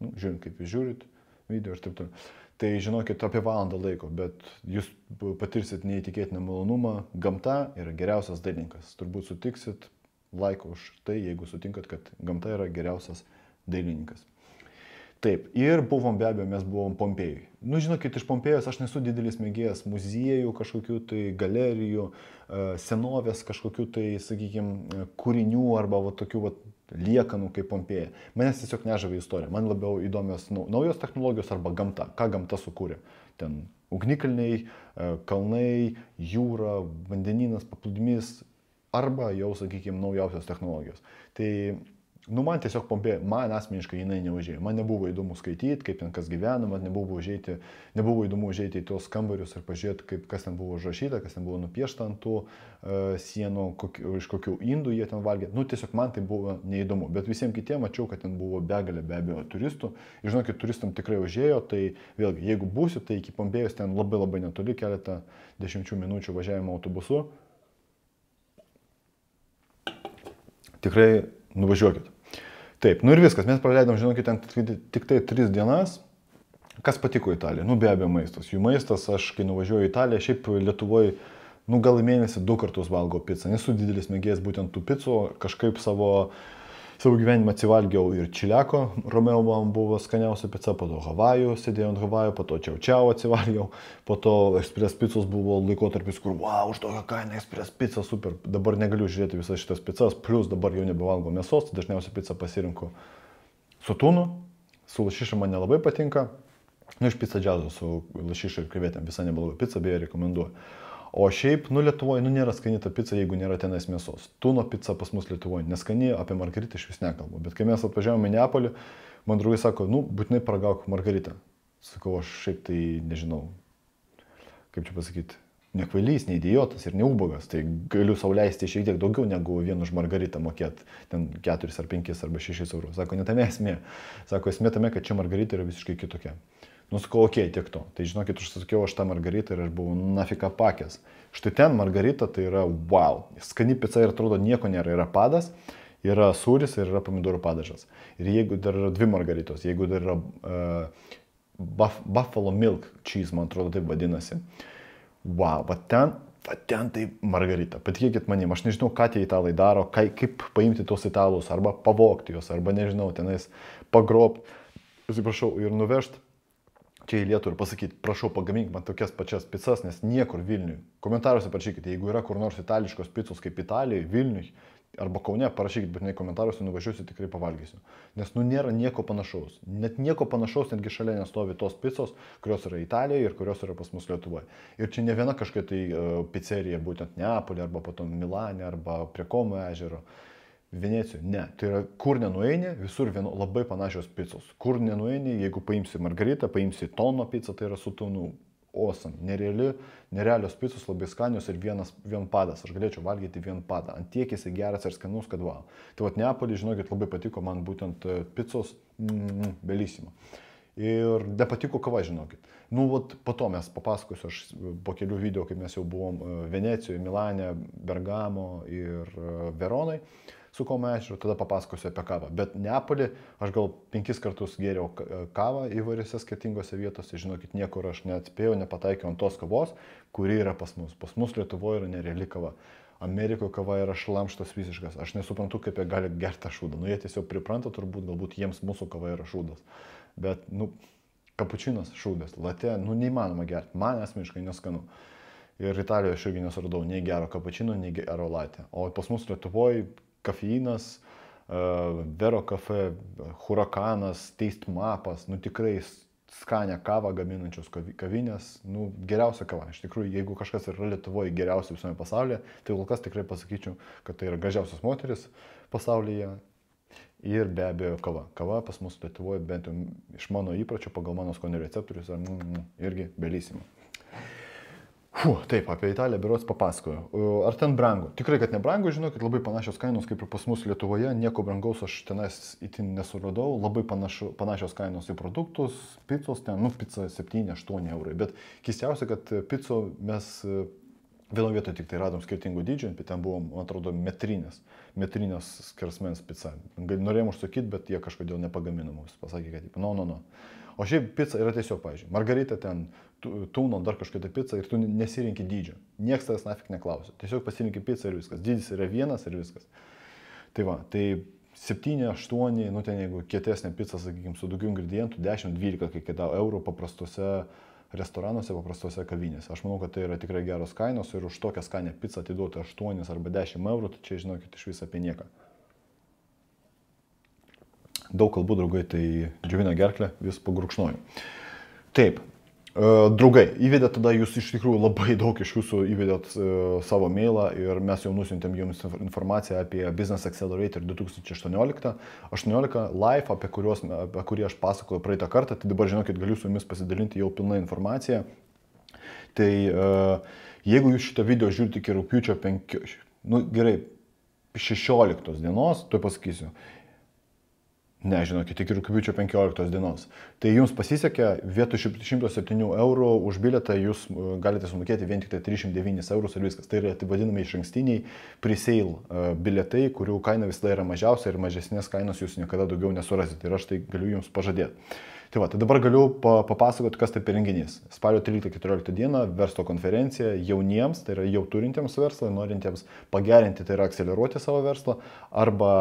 nu, žiūrint, kaip jūs žiūrit video ir taip toliau. Tai žinokit apie valandą laiko, bet jūs patirsit neįtikėtiną malonumą. Gamta yra geriausias dailininkas. Turbūt sutiksit laiką už tai, jeigu sutinkat, kad gamta yra geriausias dailininkas. Taip, ir buvom be abejo, mes buvom Pompėjui. Nu, žinokit, iš Pompėjos aš nesu didelis mėgėjas muziejų, kažkokių tai galerijų, e, senovės kažkokių tai, sakykime, kūrinių arba va, tokių va, liekanų kaip Pompėja. Manęs tiesiog nežavė istorija. Man labiau įdomios naujos technologijos arba gamta. Ką gamta sukūrė. Ten ugnikalniai, e, kalnai, jūra, vandeninas, paplūdimys arba jau, sakykime, naujausios technologijos. Tai Nu, man tiesiog Pompėja, man asmeniškai jinai neužėjo. Man nebuvo įdomu skaityti, kaip ten kas gyvena, man nebuvo, užeiti, nebuvo įdomu užeiti į tuos kambarius ir pažiūrėti, kaip, kas ten buvo užrašyta, kas ten buvo nupiešta ant tų uh, sienų, kokiu, iš kokių indų jie ten valgė. Nu, tiesiog man tai buvo neįdomu. Bet visiems kitiems mačiau, kad ten buvo begalė be abejo turistų. Ir žinokit, turistam tikrai užėjo, tai vėlgi, jeigu būsiu, tai iki Pompėjos ten labai labai netoli, keletą dešimčių minučių važiavimo autobusu. Tikrai nuvažiuokit. Taip, nu ir viskas, mes praleidom, žinokit, ten tik tai tris dienas. Kas patiko Italijai? Nu be abejo maistas. Jų maistas, aš kai nuvažiuoju į Italiją, šiaip Lietuvoje, nu gal į mėnesį du kartus valgau pizzą. Nesu didelis mėgėjas būtent tų pizzų, kažkaip savo uh, Savo gyvenimą atsivalgiau ir čiliako, Romeo man buvo skaniausia pica, po to Havajų, sėdėjau ant Havajų, po to Čiaučiau atsivalgiau, po to Express pizzos buvo laikotarpis, kur, wow, už tokią kainą Express pizza, super. Dabar negaliu žiūrėti visas šitas pizzas, plus dabar jau nebevalgau mėsos, tai dažniausiai pizzą pasirinku su tūnu, su lašiša man nelabai patinka, nu iš pizza džiazo su lašiša ir krevetėm, visai nebloga pizza, beje rekomenduoju. O šiaip, nu Lietuvoje, nu nėra skani ta pica, jeigu nėra tenais mėsos. Tuno pica pas mus Lietuvoje neskani, apie margaritą iš vis nekalbu. Bet kai mes atvažiavome į Neapolį, man draugai sako, nu būtinai paragauk margaritą. Sakau, aš šiaip tai nežinau, kaip čia pasakyti, nekvailys, neidiotas ir neubogas, tai galiu sauliaisti šiek tiek daugiau negu vien už margaritą mokėti, ten 4 ar 5 arba 6 eurų. Sako, netame esmė. Sako, esmė tame, kad čia margarita yra visiškai kitokia. Nuskau, okei, okay, tiek to. Tai žinokit, užsakiau aš tą margaritą ir aš buvau nafika pakęs. Štai ten margarita tai yra wow. Skani pica ir atrodo nieko nėra. Yra padas, yra sūris ir yra pomidorų padažas. Ir jeigu dar yra dvi margaritos, jeigu dar yra uh, buff, buffalo milk cheese, man atrodo taip vadinasi. Wow, va ten Va ten tai margarita. Patikėkit manim, aš nežinau, ką tie italai daro, kai, kaip paimti tos italus, arba pavokti juos, arba nežinau, tenais pagrobti, atsiprašau, ir nuvežti čia į Lietuvą ir pasakyti, prašau pagamink man tokias pačias pizzas, nes niekur Vilniui. Komentaruose parašykite, jeigu yra kur nors itališkos pizzos kaip Italijoje, Vilniui arba Kaune, parašykit būtinai komentaruose, nuvažiuosiu, tikrai pavalgysiu. Nes nu nėra nieko panašaus. Net nieko panašaus, netgi šalia nestovi tos pizzos, kurios yra Italijoje ir kurios yra pas mus Lietuvoje. Ir čia ne viena kažkokia tai uh, pizzerija, būtent Neapolė arba potom Milane arba prie Komo ežero. Uh, Venecijoje, ne, tai yra kur nenueini, visur vieno, labai panašios picos. Kur nenueini, jeigu paimsi margaritą, paimsi tono pizzą, tai yra su tonu awesome, nereali, nerealios picos labai skanios ir vienas, vien padas, aš galėčiau valgyti vien padą, ant tiek jisai geras ir skanus, kad wow. Tai vad Neapolį, žinokit, labai patiko man būtent e, picos, mm, belysimo. Ir nepatiko kava, žinokit. Nu, vat, po to mes papasakosiu, aš po kelių video, kai mes jau buvom e, Venecijoje, Milane, Bergamo ir e, Veronai. Uh, su Komo ežeru, tada papasakosiu apie kavą. Bet Neapolį aš gal penkis kartus geriau kavą įvairiose skirtingose vietose, žinokit, niekur aš neatspėjau, nepataikiau ant tos kavos, kuri yra pas mus. Pas mus Lietuvoje yra nereali kava. Amerikoje kava yra šlamštas visiškas. Aš nesuprantu, kaip jie gali gerti tą šūdą. Nu, jie tiesiog pripranta, turbūt, galbūt jiems mūsų kava yra šūdas. Bet, nu, kapučinas šūdas, latė, nu, neįmanoma gerti. Man asmeniškai neskanu. Ir Italijoje aš irgi nesuradau nei gero kapučino, nei gero latė. O pas mus Lietuvoje kafeinas, Vero kafe, Hurakanas, Taste Mapas, nu tikrai skanę kavą gaminančios kavinės, nu geriausia kava. Iš tikrųjų, jeigu kažkas yra Lietuvoje geriausia visame pasaulyje, tai kol kas tikrai pasakyčiau, kad tai yra gražiausias moteris pasaulyje. Ir be abejo kava. Kava pas mus Lietuvoje, bent jau iš mano įpročių, pagal mano skonio receptorius, mm, irgi belysima. Fuh, taip, apie Italiją berots papasakoju. Ar ten brangu? Tikrai, kad nebrangu, žinokit, labai panašios kainos kaip ir pas mus Lietuvoje, nieko brangaus aš tenais itin nesuradau, labai panašu, panašios kainos į produktus, pizzos ten, nu, pizza 7-8 eurai, bet keistiausia, kad pizzo mes e, vienoje vietoje tik tai radom skirtingų dydžių, bet ten buvo, man atrodo, metrinės, metrinės skersmens pizza. Norėjom užsakyti, bet jie kažkodėl nepagamino mums, pasakė, kad, no, no, no. O šiaip pizza yra tiesiog, pavyzdžiui, margarita ten, tūno, dar kažkokia pizza ir tu nesirinkti dydžio. Niekas tavęs nafik neklausia. Tiesiog pasirinkti pizzą ir viskas. Dydis yra vienas ir viskas. Tai va, tai 7, 8, nu ten jeigu kietesnė pica, sakykime, su daugiau ingredientų, 10, 12, kai kada eurų paprastose restoranuose, paprastose kavinėse. Aš manau, kad tai yra tikrai geros kainos ir už tokią skanę pizzą atiduoti 8 arba 10 eurų, tai čia žinokit iš viso apie nieką. Daug kalbų, draugai, tai džiovina gerklę, vis pagurkšnoju. Taip, Draugai, įvedėt tada jūs iš tikrųjų labai daug iš jūsų įvedėt savo mailą ir mes jau nusintėm jums informaciją apie Business Accelerator 2018, 18 live, apie, kuriuos, apie kurį aš pasakoju praeitą kartą, tai dabar žinokit, galiu su jumis pasidalinti jau pilną informaciją. Tai jeigu jūs šitą video žiūrite iki rūpiučio 5, nu gerai, 16 dienos, tu pasakysiu, Ne, žinokit, iki rūpiučio 15 dienos. Tai jums pasisekė, vietoj 107 eurų už bilietą jūs e, galite sumokėti vien tik tai 309 eurus ir viskas. Tai yra tai vadinami iš ankstiniai presale e, bilietai, kurių kaina visada yra mažiausia ir mažesnės kainos jūs niekada daugiau nesurasite. Ir aš tai galiu jums pažadėti. Tai va, tai dabar galiu papasakoti, kas tai per renginys. Spalio 13-14 dieną verslo konferencija jauniems, tai yra jau turintiems verslą, norintiems pagerinti, tai yra akceleruoti savo verslą, arba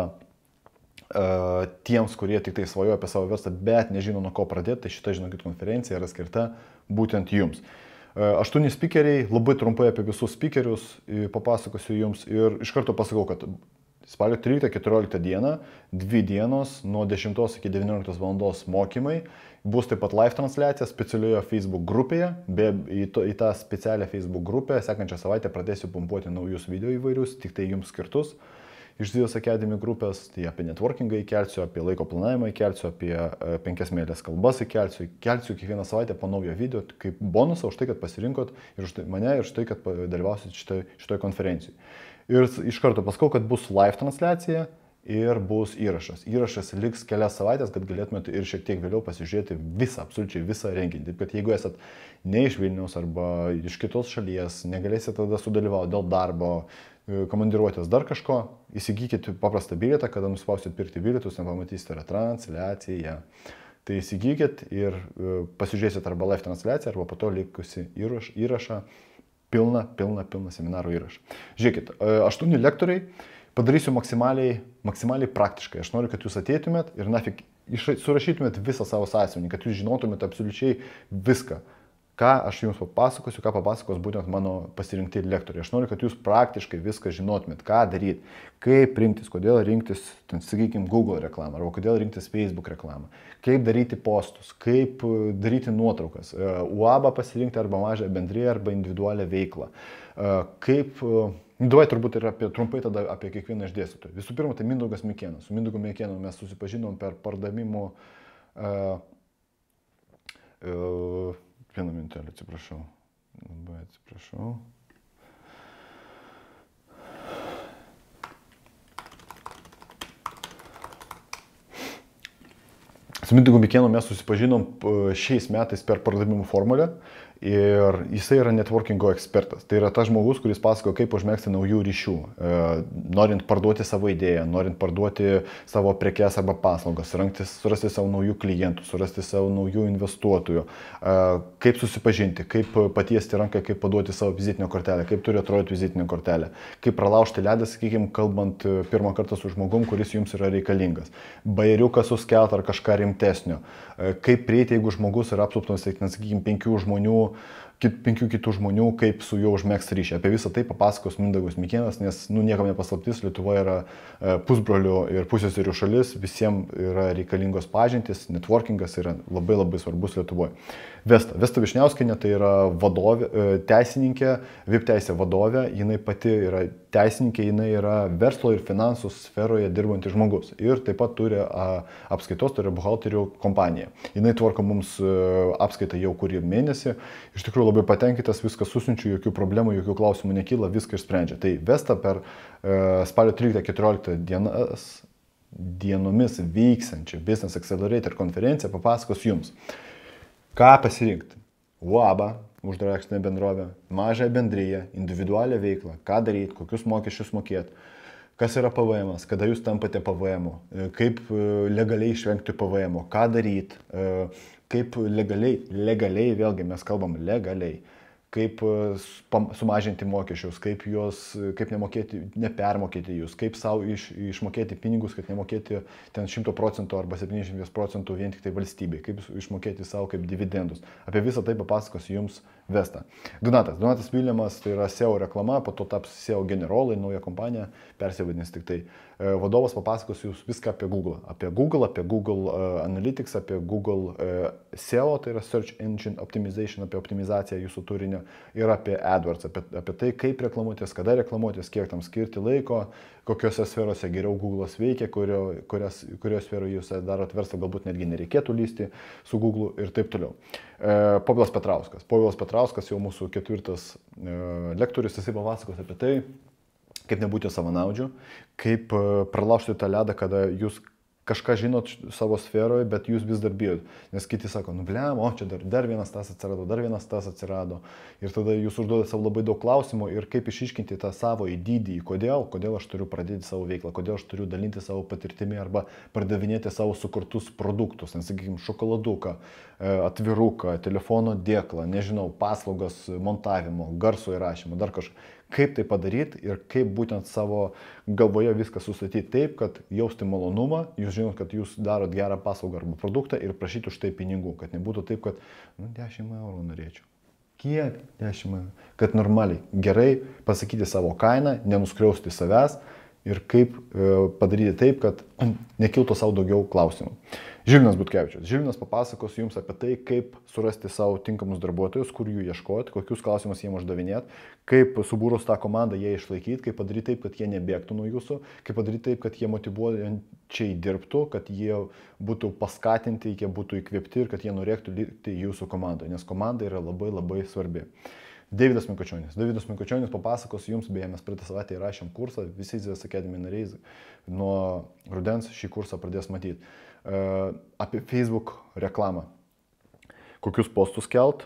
tiems, kurie tik tai svajoja apie savo verslą, bet nežino nuo ko pradėti, tai šita, žinokit, konferencija yra skirta būtent jums. Aštuoni speakeriai, labai trumpai apie visus speakerius papasakosiu jums ir iš karto pasakau, kad spalio 13-14 dieną, dvi dienos nuo 10 iki 19 val. mokymai, bus taip pat live transliacija specialioje Facebook grupėje, be į, to, į tą specialią Facebook grupę, sekančią savaitę pradėsiu pumpuoti naujus video įvairius, tik tai jums skirtus. Uh, iš Zijos Academy grupės, tai apie networkingą įkelsiu, apie laiko planavimą įkelsiu, apie e, penkias mėlės kalbas įkelsiu, įkelsiu kiekvieną savaitę po naują video, kaip bonusą už tai, kad pasirinkot ir už tai, mane ir už tai, kad dalyvausit šitoje šitoj konferencijoje. Ir iš karto pasakau, kad bus live transliacija ir bus įrašas. Įrašas liks kelias savaitės, kad galėtumėte ir šiek tiek vėliau pasižiūrėti visą, absoliučiai visą renginį. Taip kad jeigu esat ne iš Vilnius arba iš kitos šalies, negalėsite tada sudalyvauti dėl darbo, komandiruotės dar kažko, įsigykit paprastą bilietą, kada nuspausit pirkti bilietus, nepamatysite retransliaciją. Tai įsigykit ir e, pasižiūrėsit arba live transliaciją, arba po to likusi įraš, įrašą, pilną, pilną, pilną seminaro įrašą. Žiūrėkit, e, aštuoni lektoriai, padarysiu maksimaliai, maksimaliai praktiškai. Aš noriu, kad jūs ateitumėt ir nafik surašytumėt visą savo sąsiuvinį, kad jūs žinotumėt absoliučiai viską ką aš jums papasakosiu, ką papasakos būtent mano pasirinkti lektoriai. Aš noriu, kad jūs praktiškai viską žinotumėt, ką daryti, kaip rinktis, kodėl rinktis, ten, sakykime, Google reklamą, arba kodėl rinktis Facebook reklamą, kaip daryti postus, kaip e, daryti nuotraukas, e, UAB pasirinkti arba mažą bendriją arba individualią veiklą, e, kaip Duoju turbūt ir apie, trumpai tada apie kiekvieną iš dėstytojų. Visų pirma, tai Mindaugas Mikėnas. Su Mindaugu Mikėnu mes susipažinom per pardavimų uh, uh, Vieną mintelę, atsiprašau. Labai atsiprašau. Su Mintigu Mikėnu mes susipažinom šiais metais per pardavimų formulę. Ir jisai yra networkingo ekspertas. Tai yra tas žmogus, kuris pasako, kaip užmėgsti naujų ryšių, e, norint parduoti savo idėją, norint parduoti savo prekes arba paslaugas, ranktis, surasti savo naujų klientų, surasti savo naujų investuotojų, e, kaip susipažinti, kaip patiesti ranką, kaip paduoti savo vizitinę kortelę, kaip turi atrodyti vizitinė kortelė, kaip pralaužti ledą, sakykime, kalbant pirmą kartą su žmogum, kuris jums yra reikalingas, bairiuką suskelt ar kažką rimtesnio, e, kaip prieiti, jeigu žmogus yra apsuptas, sakykime, penkių žmonių, kit, penkių kitų žmonių, kaip su juo užmėgsti ryšį. Apie visą tai papasakos Mindaugas Mikėnas, nes, nu, niekam nepaslaptis, Lietuva yra e, pusbrolių ir pusėserių šalis, visiems yra reikalingos pažintis, networkingas yra labai labai svarbus Lietuvoje. Vesta. Vesta Višniauskinė tai yra vadovė, e, teisininkė, VIP teisė vadovė, jinai pati yra teisininkė, jinai yra verslo ir finansų sferoje dirbantis žmogus. Ir taip pat turi apskaitos, turi buhalterių kompaniją. Jinai tvarko mums e, apskaitą jau kurį mėnesį. Iš tikrųjų labai patenkintas, viską susinčiu, jokių problemų, jokių klausimų nekyla, viską išsprendžia. Tai Vesta per e, spalio 13-14 dienas dienomis vyksiančią Business Accelerator konferenciją papasakos jums Ką pasirinkti? UABą, uždaraktinę bendrovę, mažą bendryją, individualią veiklą, ką daryti, kokius mokesčius mokėti, kas yra PVM, kada jūs tampate PVM, kaip e, legaliai išvengti PVM, ką daryti, e, kaip legaliai, legaliai, vėlgi mes kalbam legaliai, kaip e, sumažinti mokesčius, kaip juos, kaip nemokėti, nepermokėti jūs, kaip savo iš, išmokėti pinigus, kad nemokėti ten 100 procentų arba 70 procentų vien tik tai valstybei, kaip išmokėti savo kaip dividendus. Apie visą tai papasakosiu jums Vesta. Donatas. Donatas Viljamas tai yra SEO reklama, po to taps SEO generolai, nauja kompanija, persivadins tik tai. E, vadovas papasakos jūs viską apie Google. Apie Google, apie Google uh, Analytics, apie Google uh, SEO, tai yra Search Engine Optimization, apie optimizaciją jūsų turinio ir apie AdWords, apie, apie tai, kaip reklamuotis, kada reklamuotis, kiek tam skirti laiko, kokiuose sferose geriau Google'as veikia, kurio, kurios, kurios sferoje jūs darot verslą, galbūt netgi nereikėtų lysti su Google ir taip toliau. Uh, Povilas Petrauskas. Povilas Petrauskas jau mūsų ketvirtas uh, lektorius, jisai papasakos apie tai, kaip nebūti savanaudžiu, kaip e, pralaužti tą ledą, kada jūs kažką žinot savo sferoje, bet jūs vis dar bijot. Nes kiti sako, nu blem, o čia dar, dar vienas tas atsirado, dar vienas tas atsirado. Ir tada jūs užduodate savo labai daug klausimų ir kaip išiškinti tą savo įdydį, kodėl, kodėl aš turiu pradėti savo veiklą, kodėl aš turiu dalinti savo patirtimi arba pardavinėti savo sukurtus produktus, nes, sakykime, šokoladuką, e, atviruką, telefono dėklą, nežinau, paslaugas montavimo, garso įrašymo, dar kažką kaip tai padaryti ir kaip būtent savo galvoje viską sustatyti taip, kad jausti malonumą, jūs žinot, kad jūs darot gerą paslaugą arba produktą ir prašyti už tai pinigų, kad nebūtų taip, kad nu, 10 eurų norėčiau. Kiek 10 eurų? Kad normaliai, gerai pasakyti savo kainą, nenuskriausti savęs ir kaip e, padaryti taip, kad *clears throat* nekiltų savo daugiau klausimų. Žilvinas Butkevičius. Žilvinas papasakos jums apie tai, kaip surasti savo tinkamus darbuotojus, kur jų ieškoti, kokius klausimus jiems uždavinėti, kaip subūrus tą komandą jie išlaikyti, kaip padaryti taip, kad jie nebėgtų nuo jūsų, kaip padaryti taip, kad jie motivuojančiai dirbtų, kad jie būtų paskatinti, jie būtų įkvėpti ir kad jie norėtų likti jūsų komandoje, nes komanda yra labai labai svarbi. Davidas Mikočionis. Davidas Mikočionis papasakos jums, beje, mes praeitą savaitę įrašėm kursą, visi Zivės Academy nariai nuo rudens šį kursą pradės matyti apie Facebook reklamą. Kokius postus kelt,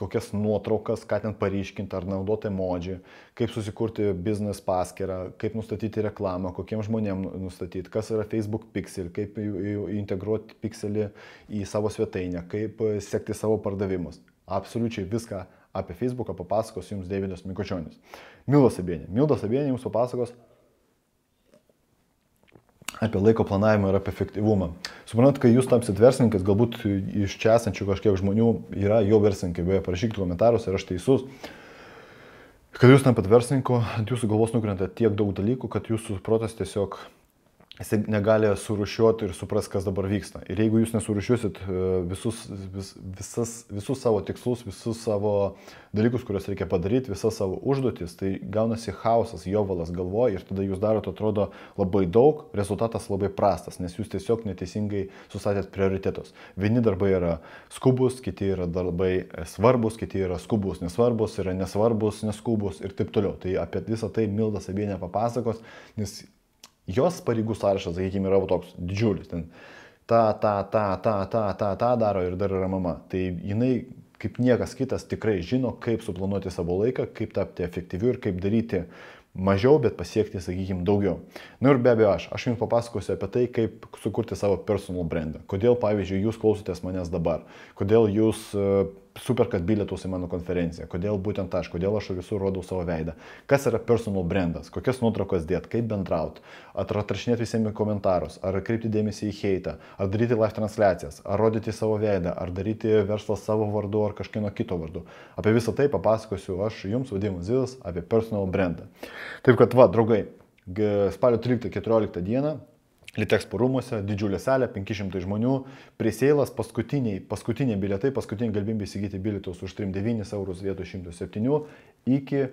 kokias nuotraukas, ką ten paryškinti, ar naudoti emodžių, kaip susikurti biznes paskirtą, kaip nustatyti reklamą, kokiem žmonėm nu, nustatyti, kas yra Facebook pixel, kaip integruoti pixelį į savo svetainę, kaip sekti savo pardavimus. Absoliučiai viską apie Facebooką papasakos jums Davidas Mikočionis. Mildas Abienė. Mildas Abienė jums papasakos apie laiko planavimą ir apie efektyvumą. Suprantat, kai jūs tapsit verslininkas, galbūt iš čia esančių kažkiek žmonių yra jau verslininkai, beje, parašykite komentaruose, ar aš teisus. Kad jūs tapat verslininku, ant jūsų galvos nukrenta tiek daug dalykų, kad jūsų protas tiesiog jisai negali surušiuoti ir supras, kas dabar vyksta. Ir jeigu jūs nesurušiuosit e, visus, vis, visas, visus savo tikslus, visus savo dalykus, kuriuos reikia padaryti, visas savo užduotis, tai gaunasi chaosas, jovalas galvoje ir tada jūs darote, atrodo, labai daug, rezultatas labai prastas, nes jūs tiesiog neteisingai sustatėt prioritetus. Vieni darbai yra skubus, kiti yra darbai svarbus, kiti yra skubus, nesvarbus, yra nesvarbus, neskubus ir taip toliau. Tai apie visą tai Mildas abienė papasakos, nes jos pareigų sąrašas, sakykime, yra toks didžiulis. Ten ta, ta, ta, ta, ta, ta, ta daro ir dar yra mama. Tai jinai kaip niekas kitas tikrai žino, kaip suplanuoti savo laiką, kaip tapti efektyviu ir kaip daryti mažiau, bet pasiekti, sakykime, daugiau. Na ir be abejo aš, aš jums papasakosiu apie tai, kaip sukurti savo personal brandą. Kodėl, pavyzdžiui, jūs klausotės manęs dabar, kodėl jūs superkat bilietus į mano konferenciją, kodėl būtent aš, kodėl aš visur rodau savo veidą, kas yra personal brandas, kokias nuotraukas dėt, kaip bendrauti, ar atrašinėti visiems komentarus, ar kreipti dėmesį į heitą, ar daryti live transliacijas, ar rodyti savo veidą, ar daryti verslą savo vardu ar kažkieno kito vardu. Apie visą tai papasakosiu aš jums, Vadimas Zilas, apie personal brandą. Taip kad, va, draugai, spalio 13-14 dieną Litexpo rūmose, didžiulė salė, 500 žmonių, prisėlas, paskutiniai, paskutiniai bilietai, paskutiniai galimybė įsigyti bilietus už 39 eurus vietoj 107 iki,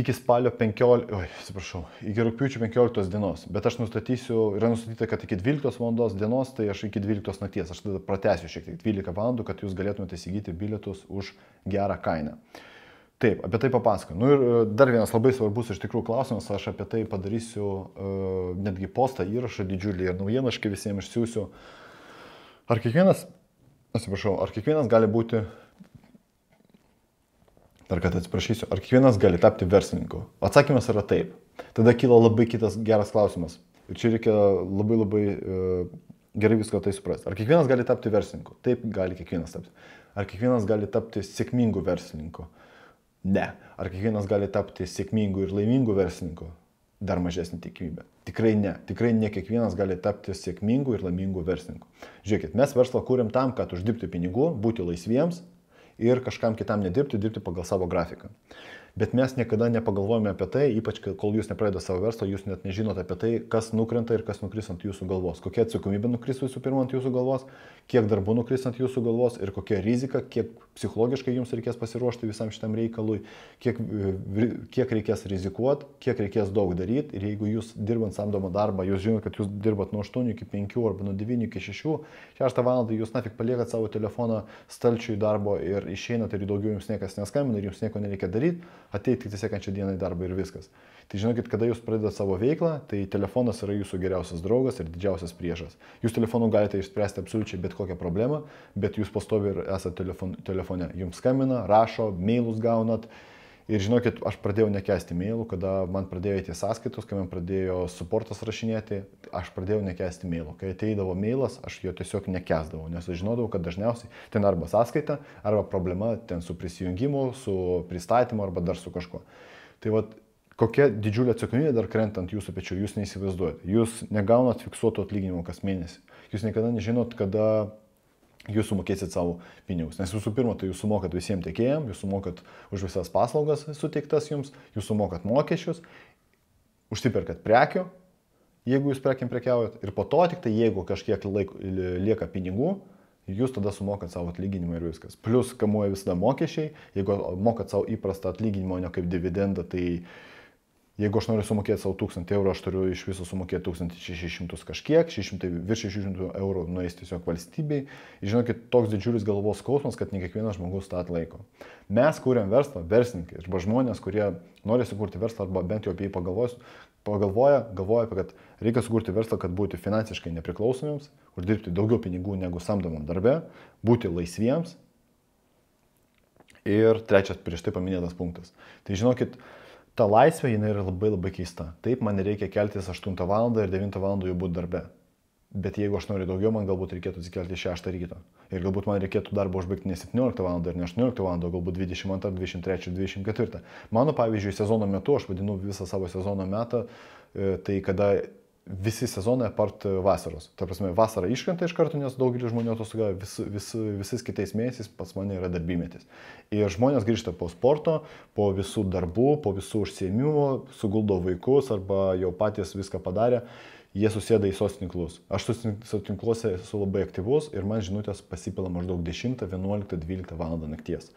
iki spalio 15, oi, atsiprašau, iki rūpiučio 15 dienos. Bet aš nustatysiu, yra nustatyta, kad iki 12 val. dienos, tai aš iki 12 nakties, aš tada pratęsiu šiek tiek 12 valandų, kad jūs galėtumėte įsigyti bilietus už gerą kainą. Taip, apie tai papasakosiu. Nu ir e, dar vienas labai svarbus iš tikrųjų klausimas, aš apie tai padarysiu uh, netgi postą įrašą didžiulį ir naujienoškai visiems išsiųsiu. Ar kiekvienas, atsiprašau, ar kiekvienas gali būti, dar kad atsiprašysiu, ar kiekvienas gali tapti verslininku? Atsakymas yra taip. Tada kyla labai kitas geras klausimas. Ir čia reikia labai labai uh, gerai visko tai suprasti. Ar kiekvienas gali tapti verslininku? Taip, gali kiekvienas tapti. Ar kiekvienas gali tapti sėkmingu verslininku? Ne. Ar kiekvienas gali tapti sėkmingu ir laimingu verslininku? Dar mažesnė tikimybė. Tikrai ne. Tikrai ne kiekvienas gali tapti sėkmingu ir laimingu verslininku. Žiūrėkit, mes verslą kūrėm tam, kad uždirbti pinigų, būti laisviems ir kažkam kitam nedirbti, dirbti pagal savo grafiką bet mes niekada nepagalvojame apie tai, ypač kol jūs nepradedate savo verslo, jūs net nežinote apie tai, kas nukrenta ir kas nukris ant jūsų galvos, kokia atsakomybė nukris visų pirma ant jūsų galvos, kiek darbų nukris ant jūsų galvos ir kokia rizika, kiek psichologiškai jums reikės pasiruošti visam šitam reikalui, kiek, kiek reikės rizikuoti, kiek reikės daug daryti ir jeigu jūs dirbant samdomą darbą, jūs žinote, kad jūs dirbat nuo 8 iki 5 arba nuo 9 iki 6, 6 val. jūs na tik paliekat savo telefoną stalčiui darbo ir išeinate ir daugiau jums niekas neskambina ir jums nieko nereikia daryti, ateiti tik sekančią dieną į darbą ir viskas. Tai žinokit, kada jūs pradedate savo veiklą, tai telefonas yra jūsų geriausias draugas ir didžiausias priešas. Jūs telefonu galite išspręsti absoliučiai bet kokią problemą, bet jūs pastovi ir esate telefon, telefone. Jums skambina, rašo, mailus gaunat. Ir žinokit, aš pradėjau nekesti mailų, kada man pradėjo įti sąskaitos, kai man pradėjo suportas rašinėti, aš pradėjau nekesti mailų. Kai ateidavo mailas, aš jo tiesiog nekesdavau, nes aš žinodavau, kad dažniausiai ten arba sąskaita, arba problema ten su prisijungimu, su pristatymu, arba dar su kažkuo. Tai vad, kokia didžiulė atsakomybė dar krenta ant jūsų pečių, jūs neįsivaizduojate. Jūs negaunat fiksuoto atlyginimo kas mėnesį. Jūs niekada nežinot, kada jūs sumokėsit savo pinigus. Nes visų pirma, tai jūs sumokat visiems tiekėjams, jūs sumokat už visas paslaugas suteiktas jums, jūs sumokat mokesčius, užsiperkat prekių, jeigu jūs prekiam prekiaujat, ir po to tik tai jeigu kažkiek laik, lieka pinigų, jūs tada sumokat savo atlyginimą ir viskas. Plus kamuoja visada mokesčiai, jeigu mokat savo įprastą atlyginimą, o ne kaip dividendą, tai Jeigu aš noriu sumokėti savo 1000 eurų, aš turiu iš viso sumokėti 1600 kažkiek, 600, virš 600 eurų nueis tiesiog valstybei. Ir žinokit, toks didžiulis galvos skausmas, kad ne kiekvienas žmogus tą atlaiko. Mes kūrėm verslą, verslininkai, arba žmonės, kurie nori sukurti verslą, arba bent jau apie jį pagalvojus, pagalvoja, galvoja, kad reikia sukurti verslą, kad būti finansiškai nepriklausomiems, uždirbti daugiau pinigų negu samdomam darbe, būti laisviems. Ir trečias prieš tai paminėtas punktas. Tai žinokit, ta laisvė jinai yra labai labai keista. Taip, man reikia keltis 8 val. ir 9 val. jau būti darbe. Bet jeigu aš noriu daugiau, man galbūt reikėtų atsikelti 6 ryto. Ir galbūt man reikėtų darbą užbaigti ne 17 val. ir ne 18 val. galbūt 22, 23, 24. Mano pavyzdžiui, sezono metu, aš vadinu visą savo sezono metą, e, tai kada visi sezonai apart vasaros. Ta prasme, vasara iškrenta iš karto, nes daugelis žmonių atostogauja, vis, vis, visais kitais mėnesiais pas mane yra darbymetis. Ir žmonės grįžta po sporto, po visų darbų, po visų užsiemimų, suguldo vaikus arba jau patys viską padarė, jie susėda į sostinklus. Aš sostinklose esu labai aktyvus ir man žinutės pasipila maždaug 10, 11, 12 val. nakties.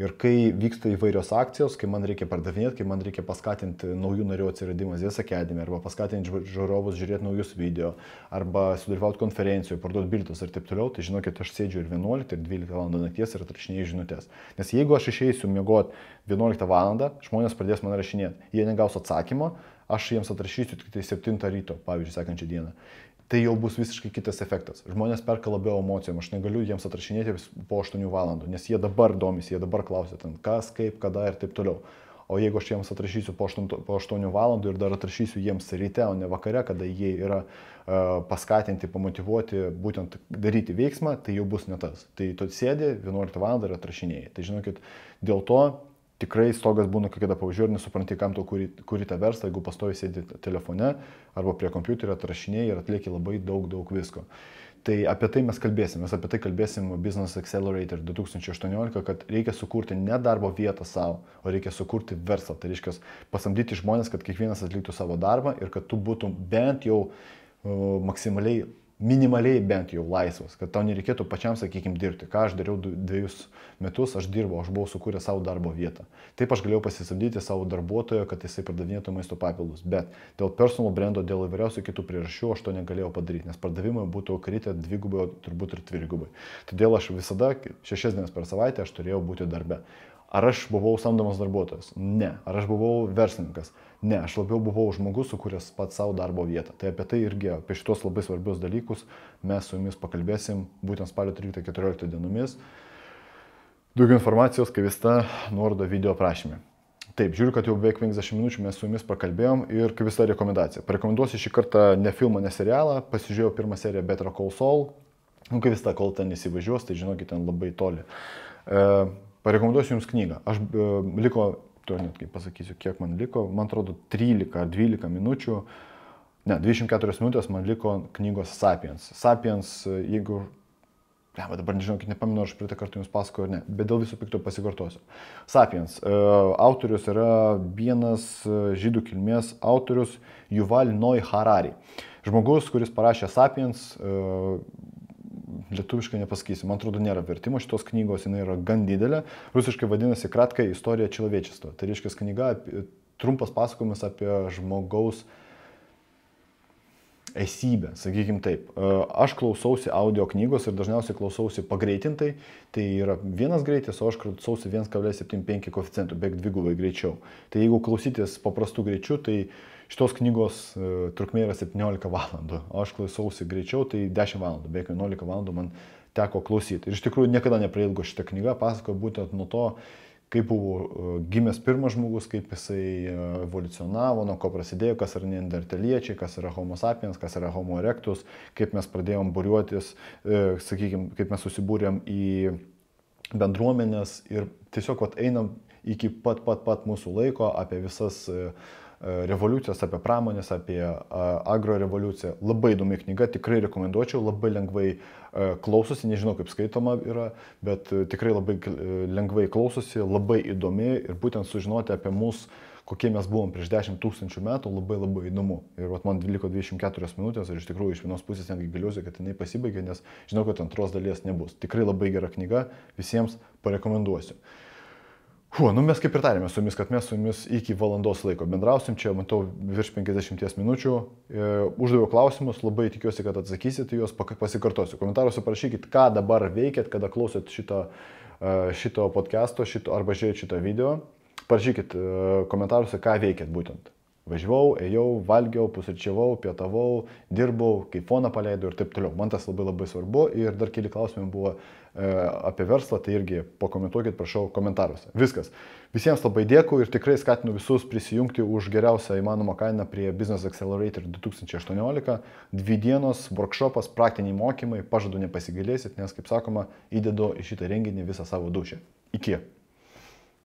Ir kai vyksta įvairios akcijos, kai man reikia pardavinėti, kai man reikia paskatinti naujų narių atsiradimą Zės Academy, arba paskatinti žiūrovus žiūrėti naujus video, arba sudalyvauti konferencijoje, parduoti bilietus ir taip toliau, tai žinokit, aš sėdžiu ir 11, ir 12 val. nakties ir atrašinėjau žinutės. Nes jeigu aš išeisiu miegoti 11 val., žmonės pradės man rašinėti, jie negaus atsakymo, aš jiems atrašysiu tik tai 7 ryto, pavyzdžiui, sekančią dieną tai jau bus visiškai kitas efektas. Žmonės perka labiau emocijom, aš negaliu jiems atrašinėti po 8 valandų, nes jie dabar domisi, jie dabar klausia ten kas, kaip, kada ir taip toliau. O jeigu aš jiems atrašysiu po 8, po 8 valandų ir dar atrašysiu jiems ryte, o ne vakare, kada jie yra uh, paskatinti, pamotivuoti, būtent daryti veiksmą, tai jau bus ne tas. Tai tu sėdi 11 val. ir atrašinėjai. Tai žinokit, dėl to tikrai stogas būna, kai kada pavyzdžiui ir nesupranti, kam tu kuri, kuri tą verslą, jeigu pastovi sėdi telefone arba prie kompiuterio, atrašinėjai ir atlieki labai daug, daug visko. Tai apie tai mes kalbėsim, mes apie tai kalbėsim Business Accelerator 2018, kad reikia sukurti ne darbo vietą savo, o reikia sukurti verslą. Tai reiškia pasamdyti žmonės, kad kiekvienas atliktų savo darbą ir kad tu būtum bent jau uh, maksimaliai minimaliai bent jau laisvas, kad tau nereikėtų pačiam, sakykime, dirbti. Ką aš dariau dviejus metus, aš dirbau, aš buvau sukūręs savo darbo vietą. Taip aš galėjau pasisamdyti savo darbuotoją, kad jisai pardavinėtų maisto papildus, bet dėl personal brando, dėl įvairiausių kitų priežasčių aš to negalėjau padaryti, nes pardavimai būtų kritę dvigubai, turbūt ir dvigubai. Todėl aš visada šešias dienas per savaitę aš turėjau būti darbe. Ar aš buvau samdomas darbuotojas? Ne. Ar aš buvau verslininkas? Ne. Aš labiau buvau žmogus, sukūręs pats savo darbo vietą. Tai apie tai irgi, apie šitos labai svarbius dalykus mes su jumis pakalbėsim būtent spalio 13-14 dienomis. Daugiau informacijos, kai vista nuoroda video aprašymė. Taip, žiūriu, kad jau beveik 50 minučių mes su jumis pakalbėjom ir kaip visa rekomendacija. Parekomenduosiu šį kartą ne filmą, ne serialą, pasižiūrėjau pirmą seriją Better Call Saul, Nu, kai vis tą, kol ten įsivažiuos, tai žinokit, ten labai toli. E, parekomenduosiu Jums knygą. Aš e, liko, to net kaip pasakysiu, kiek man liko, man atrodo, 13 ar 12 minučių, ne, 24 minutės man liko knygos Sapiens. Sapiens, e, jeigu Ne, bet dabar nežinau, nepamenu, aš praeitą kartą jums pasakoju ar ne, bet dėl viso pikto pasikartosiu. Sapiens. E, autorius yra vienas e, žydų kilmės autorius Juval Noi Harari. Žmogus, kuris parašė Sapiens, e, lietuviškai nepasakysiu, man atrodo, nėra vertimo šitos knygos, jinai yra gan didelė. Rusiškai vadinasi Kratka istorija Čilovečisto. Tai reiškia knyga, trumpas pasakojimas apie žmogaus uh, esybę, sakykim taip. E, aš klausausi audio knygos ir dažniausiai klausausi pagreitintai, tai yra vienas greitis, o aš klausausi 1,75 koeficientų, beveik dvigubai greičiau. Tai jeigu klausytis paprastų greičių, tai šitos knygos e, trukmė yra 17 valandų, o aš klausausi greičiau, tai 10 valandų, beveik 11 valandų man teko klausyti. Ir iš tikrųjų niekada neprailgo šitą knygą, pasakoju būtent nuo to, kaip buvo e, gimęs pirmas žmogus, kaip jisai e, evoliucionavo, nuo ko prasidėjo, kas yra neandertaliečiai, kas yra homo sapiens, kas yra homo erectus, kaip mes pradėjom būriuotis, e, sakykime, kaip mes susibūrėm į bendruomenės ir tiesiog vat, einam iki pat pat pat mūsų laiko apie visas revoliucijas, apie pramonės, apie agro revoliuciją. Labai įdomi knyga, tikrai rekomenduočiau, labai lengvai klausosi, nežinau kaip skaitoma yra, bet tikrai labai lengvai klausosi, labai įdomi ir būtent sužinoti apie mus, kokie mes buvom prieš 10 tūkstančių metų, labai labai įdomu. Ir vat, man liko 24 minutės ir iš tikrųjų iš vienos pusės netgi galiuosi, kad jinai pasibaigė, nes žinau, kad antros dalies nebus. Tikrai labai gera knyga, visiems parekomenduosiu. Hu, nu mes kaip ir tarėme su jumis, kad mes su jumis iki valandos laiko bendrausim, čia matau virš 50 minučių, e, uždaviau klausimus, labai tikiuosi, kad atsakysit juos, pasikartosiu. Komentaruose parašykit, ką dabar veikėt, kada klausėt šito, e, šito podcast'o šito, arba žiūrėjot šitą video. Parašykit e, komentaruose, ką veikėt būtent. Važiavau, ėjau, valgiau, pusryčiavau, pietavau, dirbau, kaip foną paleidau ir taip toliau. Man tas labai labai svarbu ir dar keli klausimai buvo apie verslą, tai irgi pakomentuokit, prašau, komentaruose. Viskas. Visiems labai dėkui ir tikrai skatinu visus prisijungti už geriausią įmanomą kainą prie Business Accelerator 2018. Dvi dienos, workshopas, praktiniai mokymai, pažadu nepasigailėsit, nes, kaip sakoma, įdedu į šitą renginį visą savo dušę. Iki.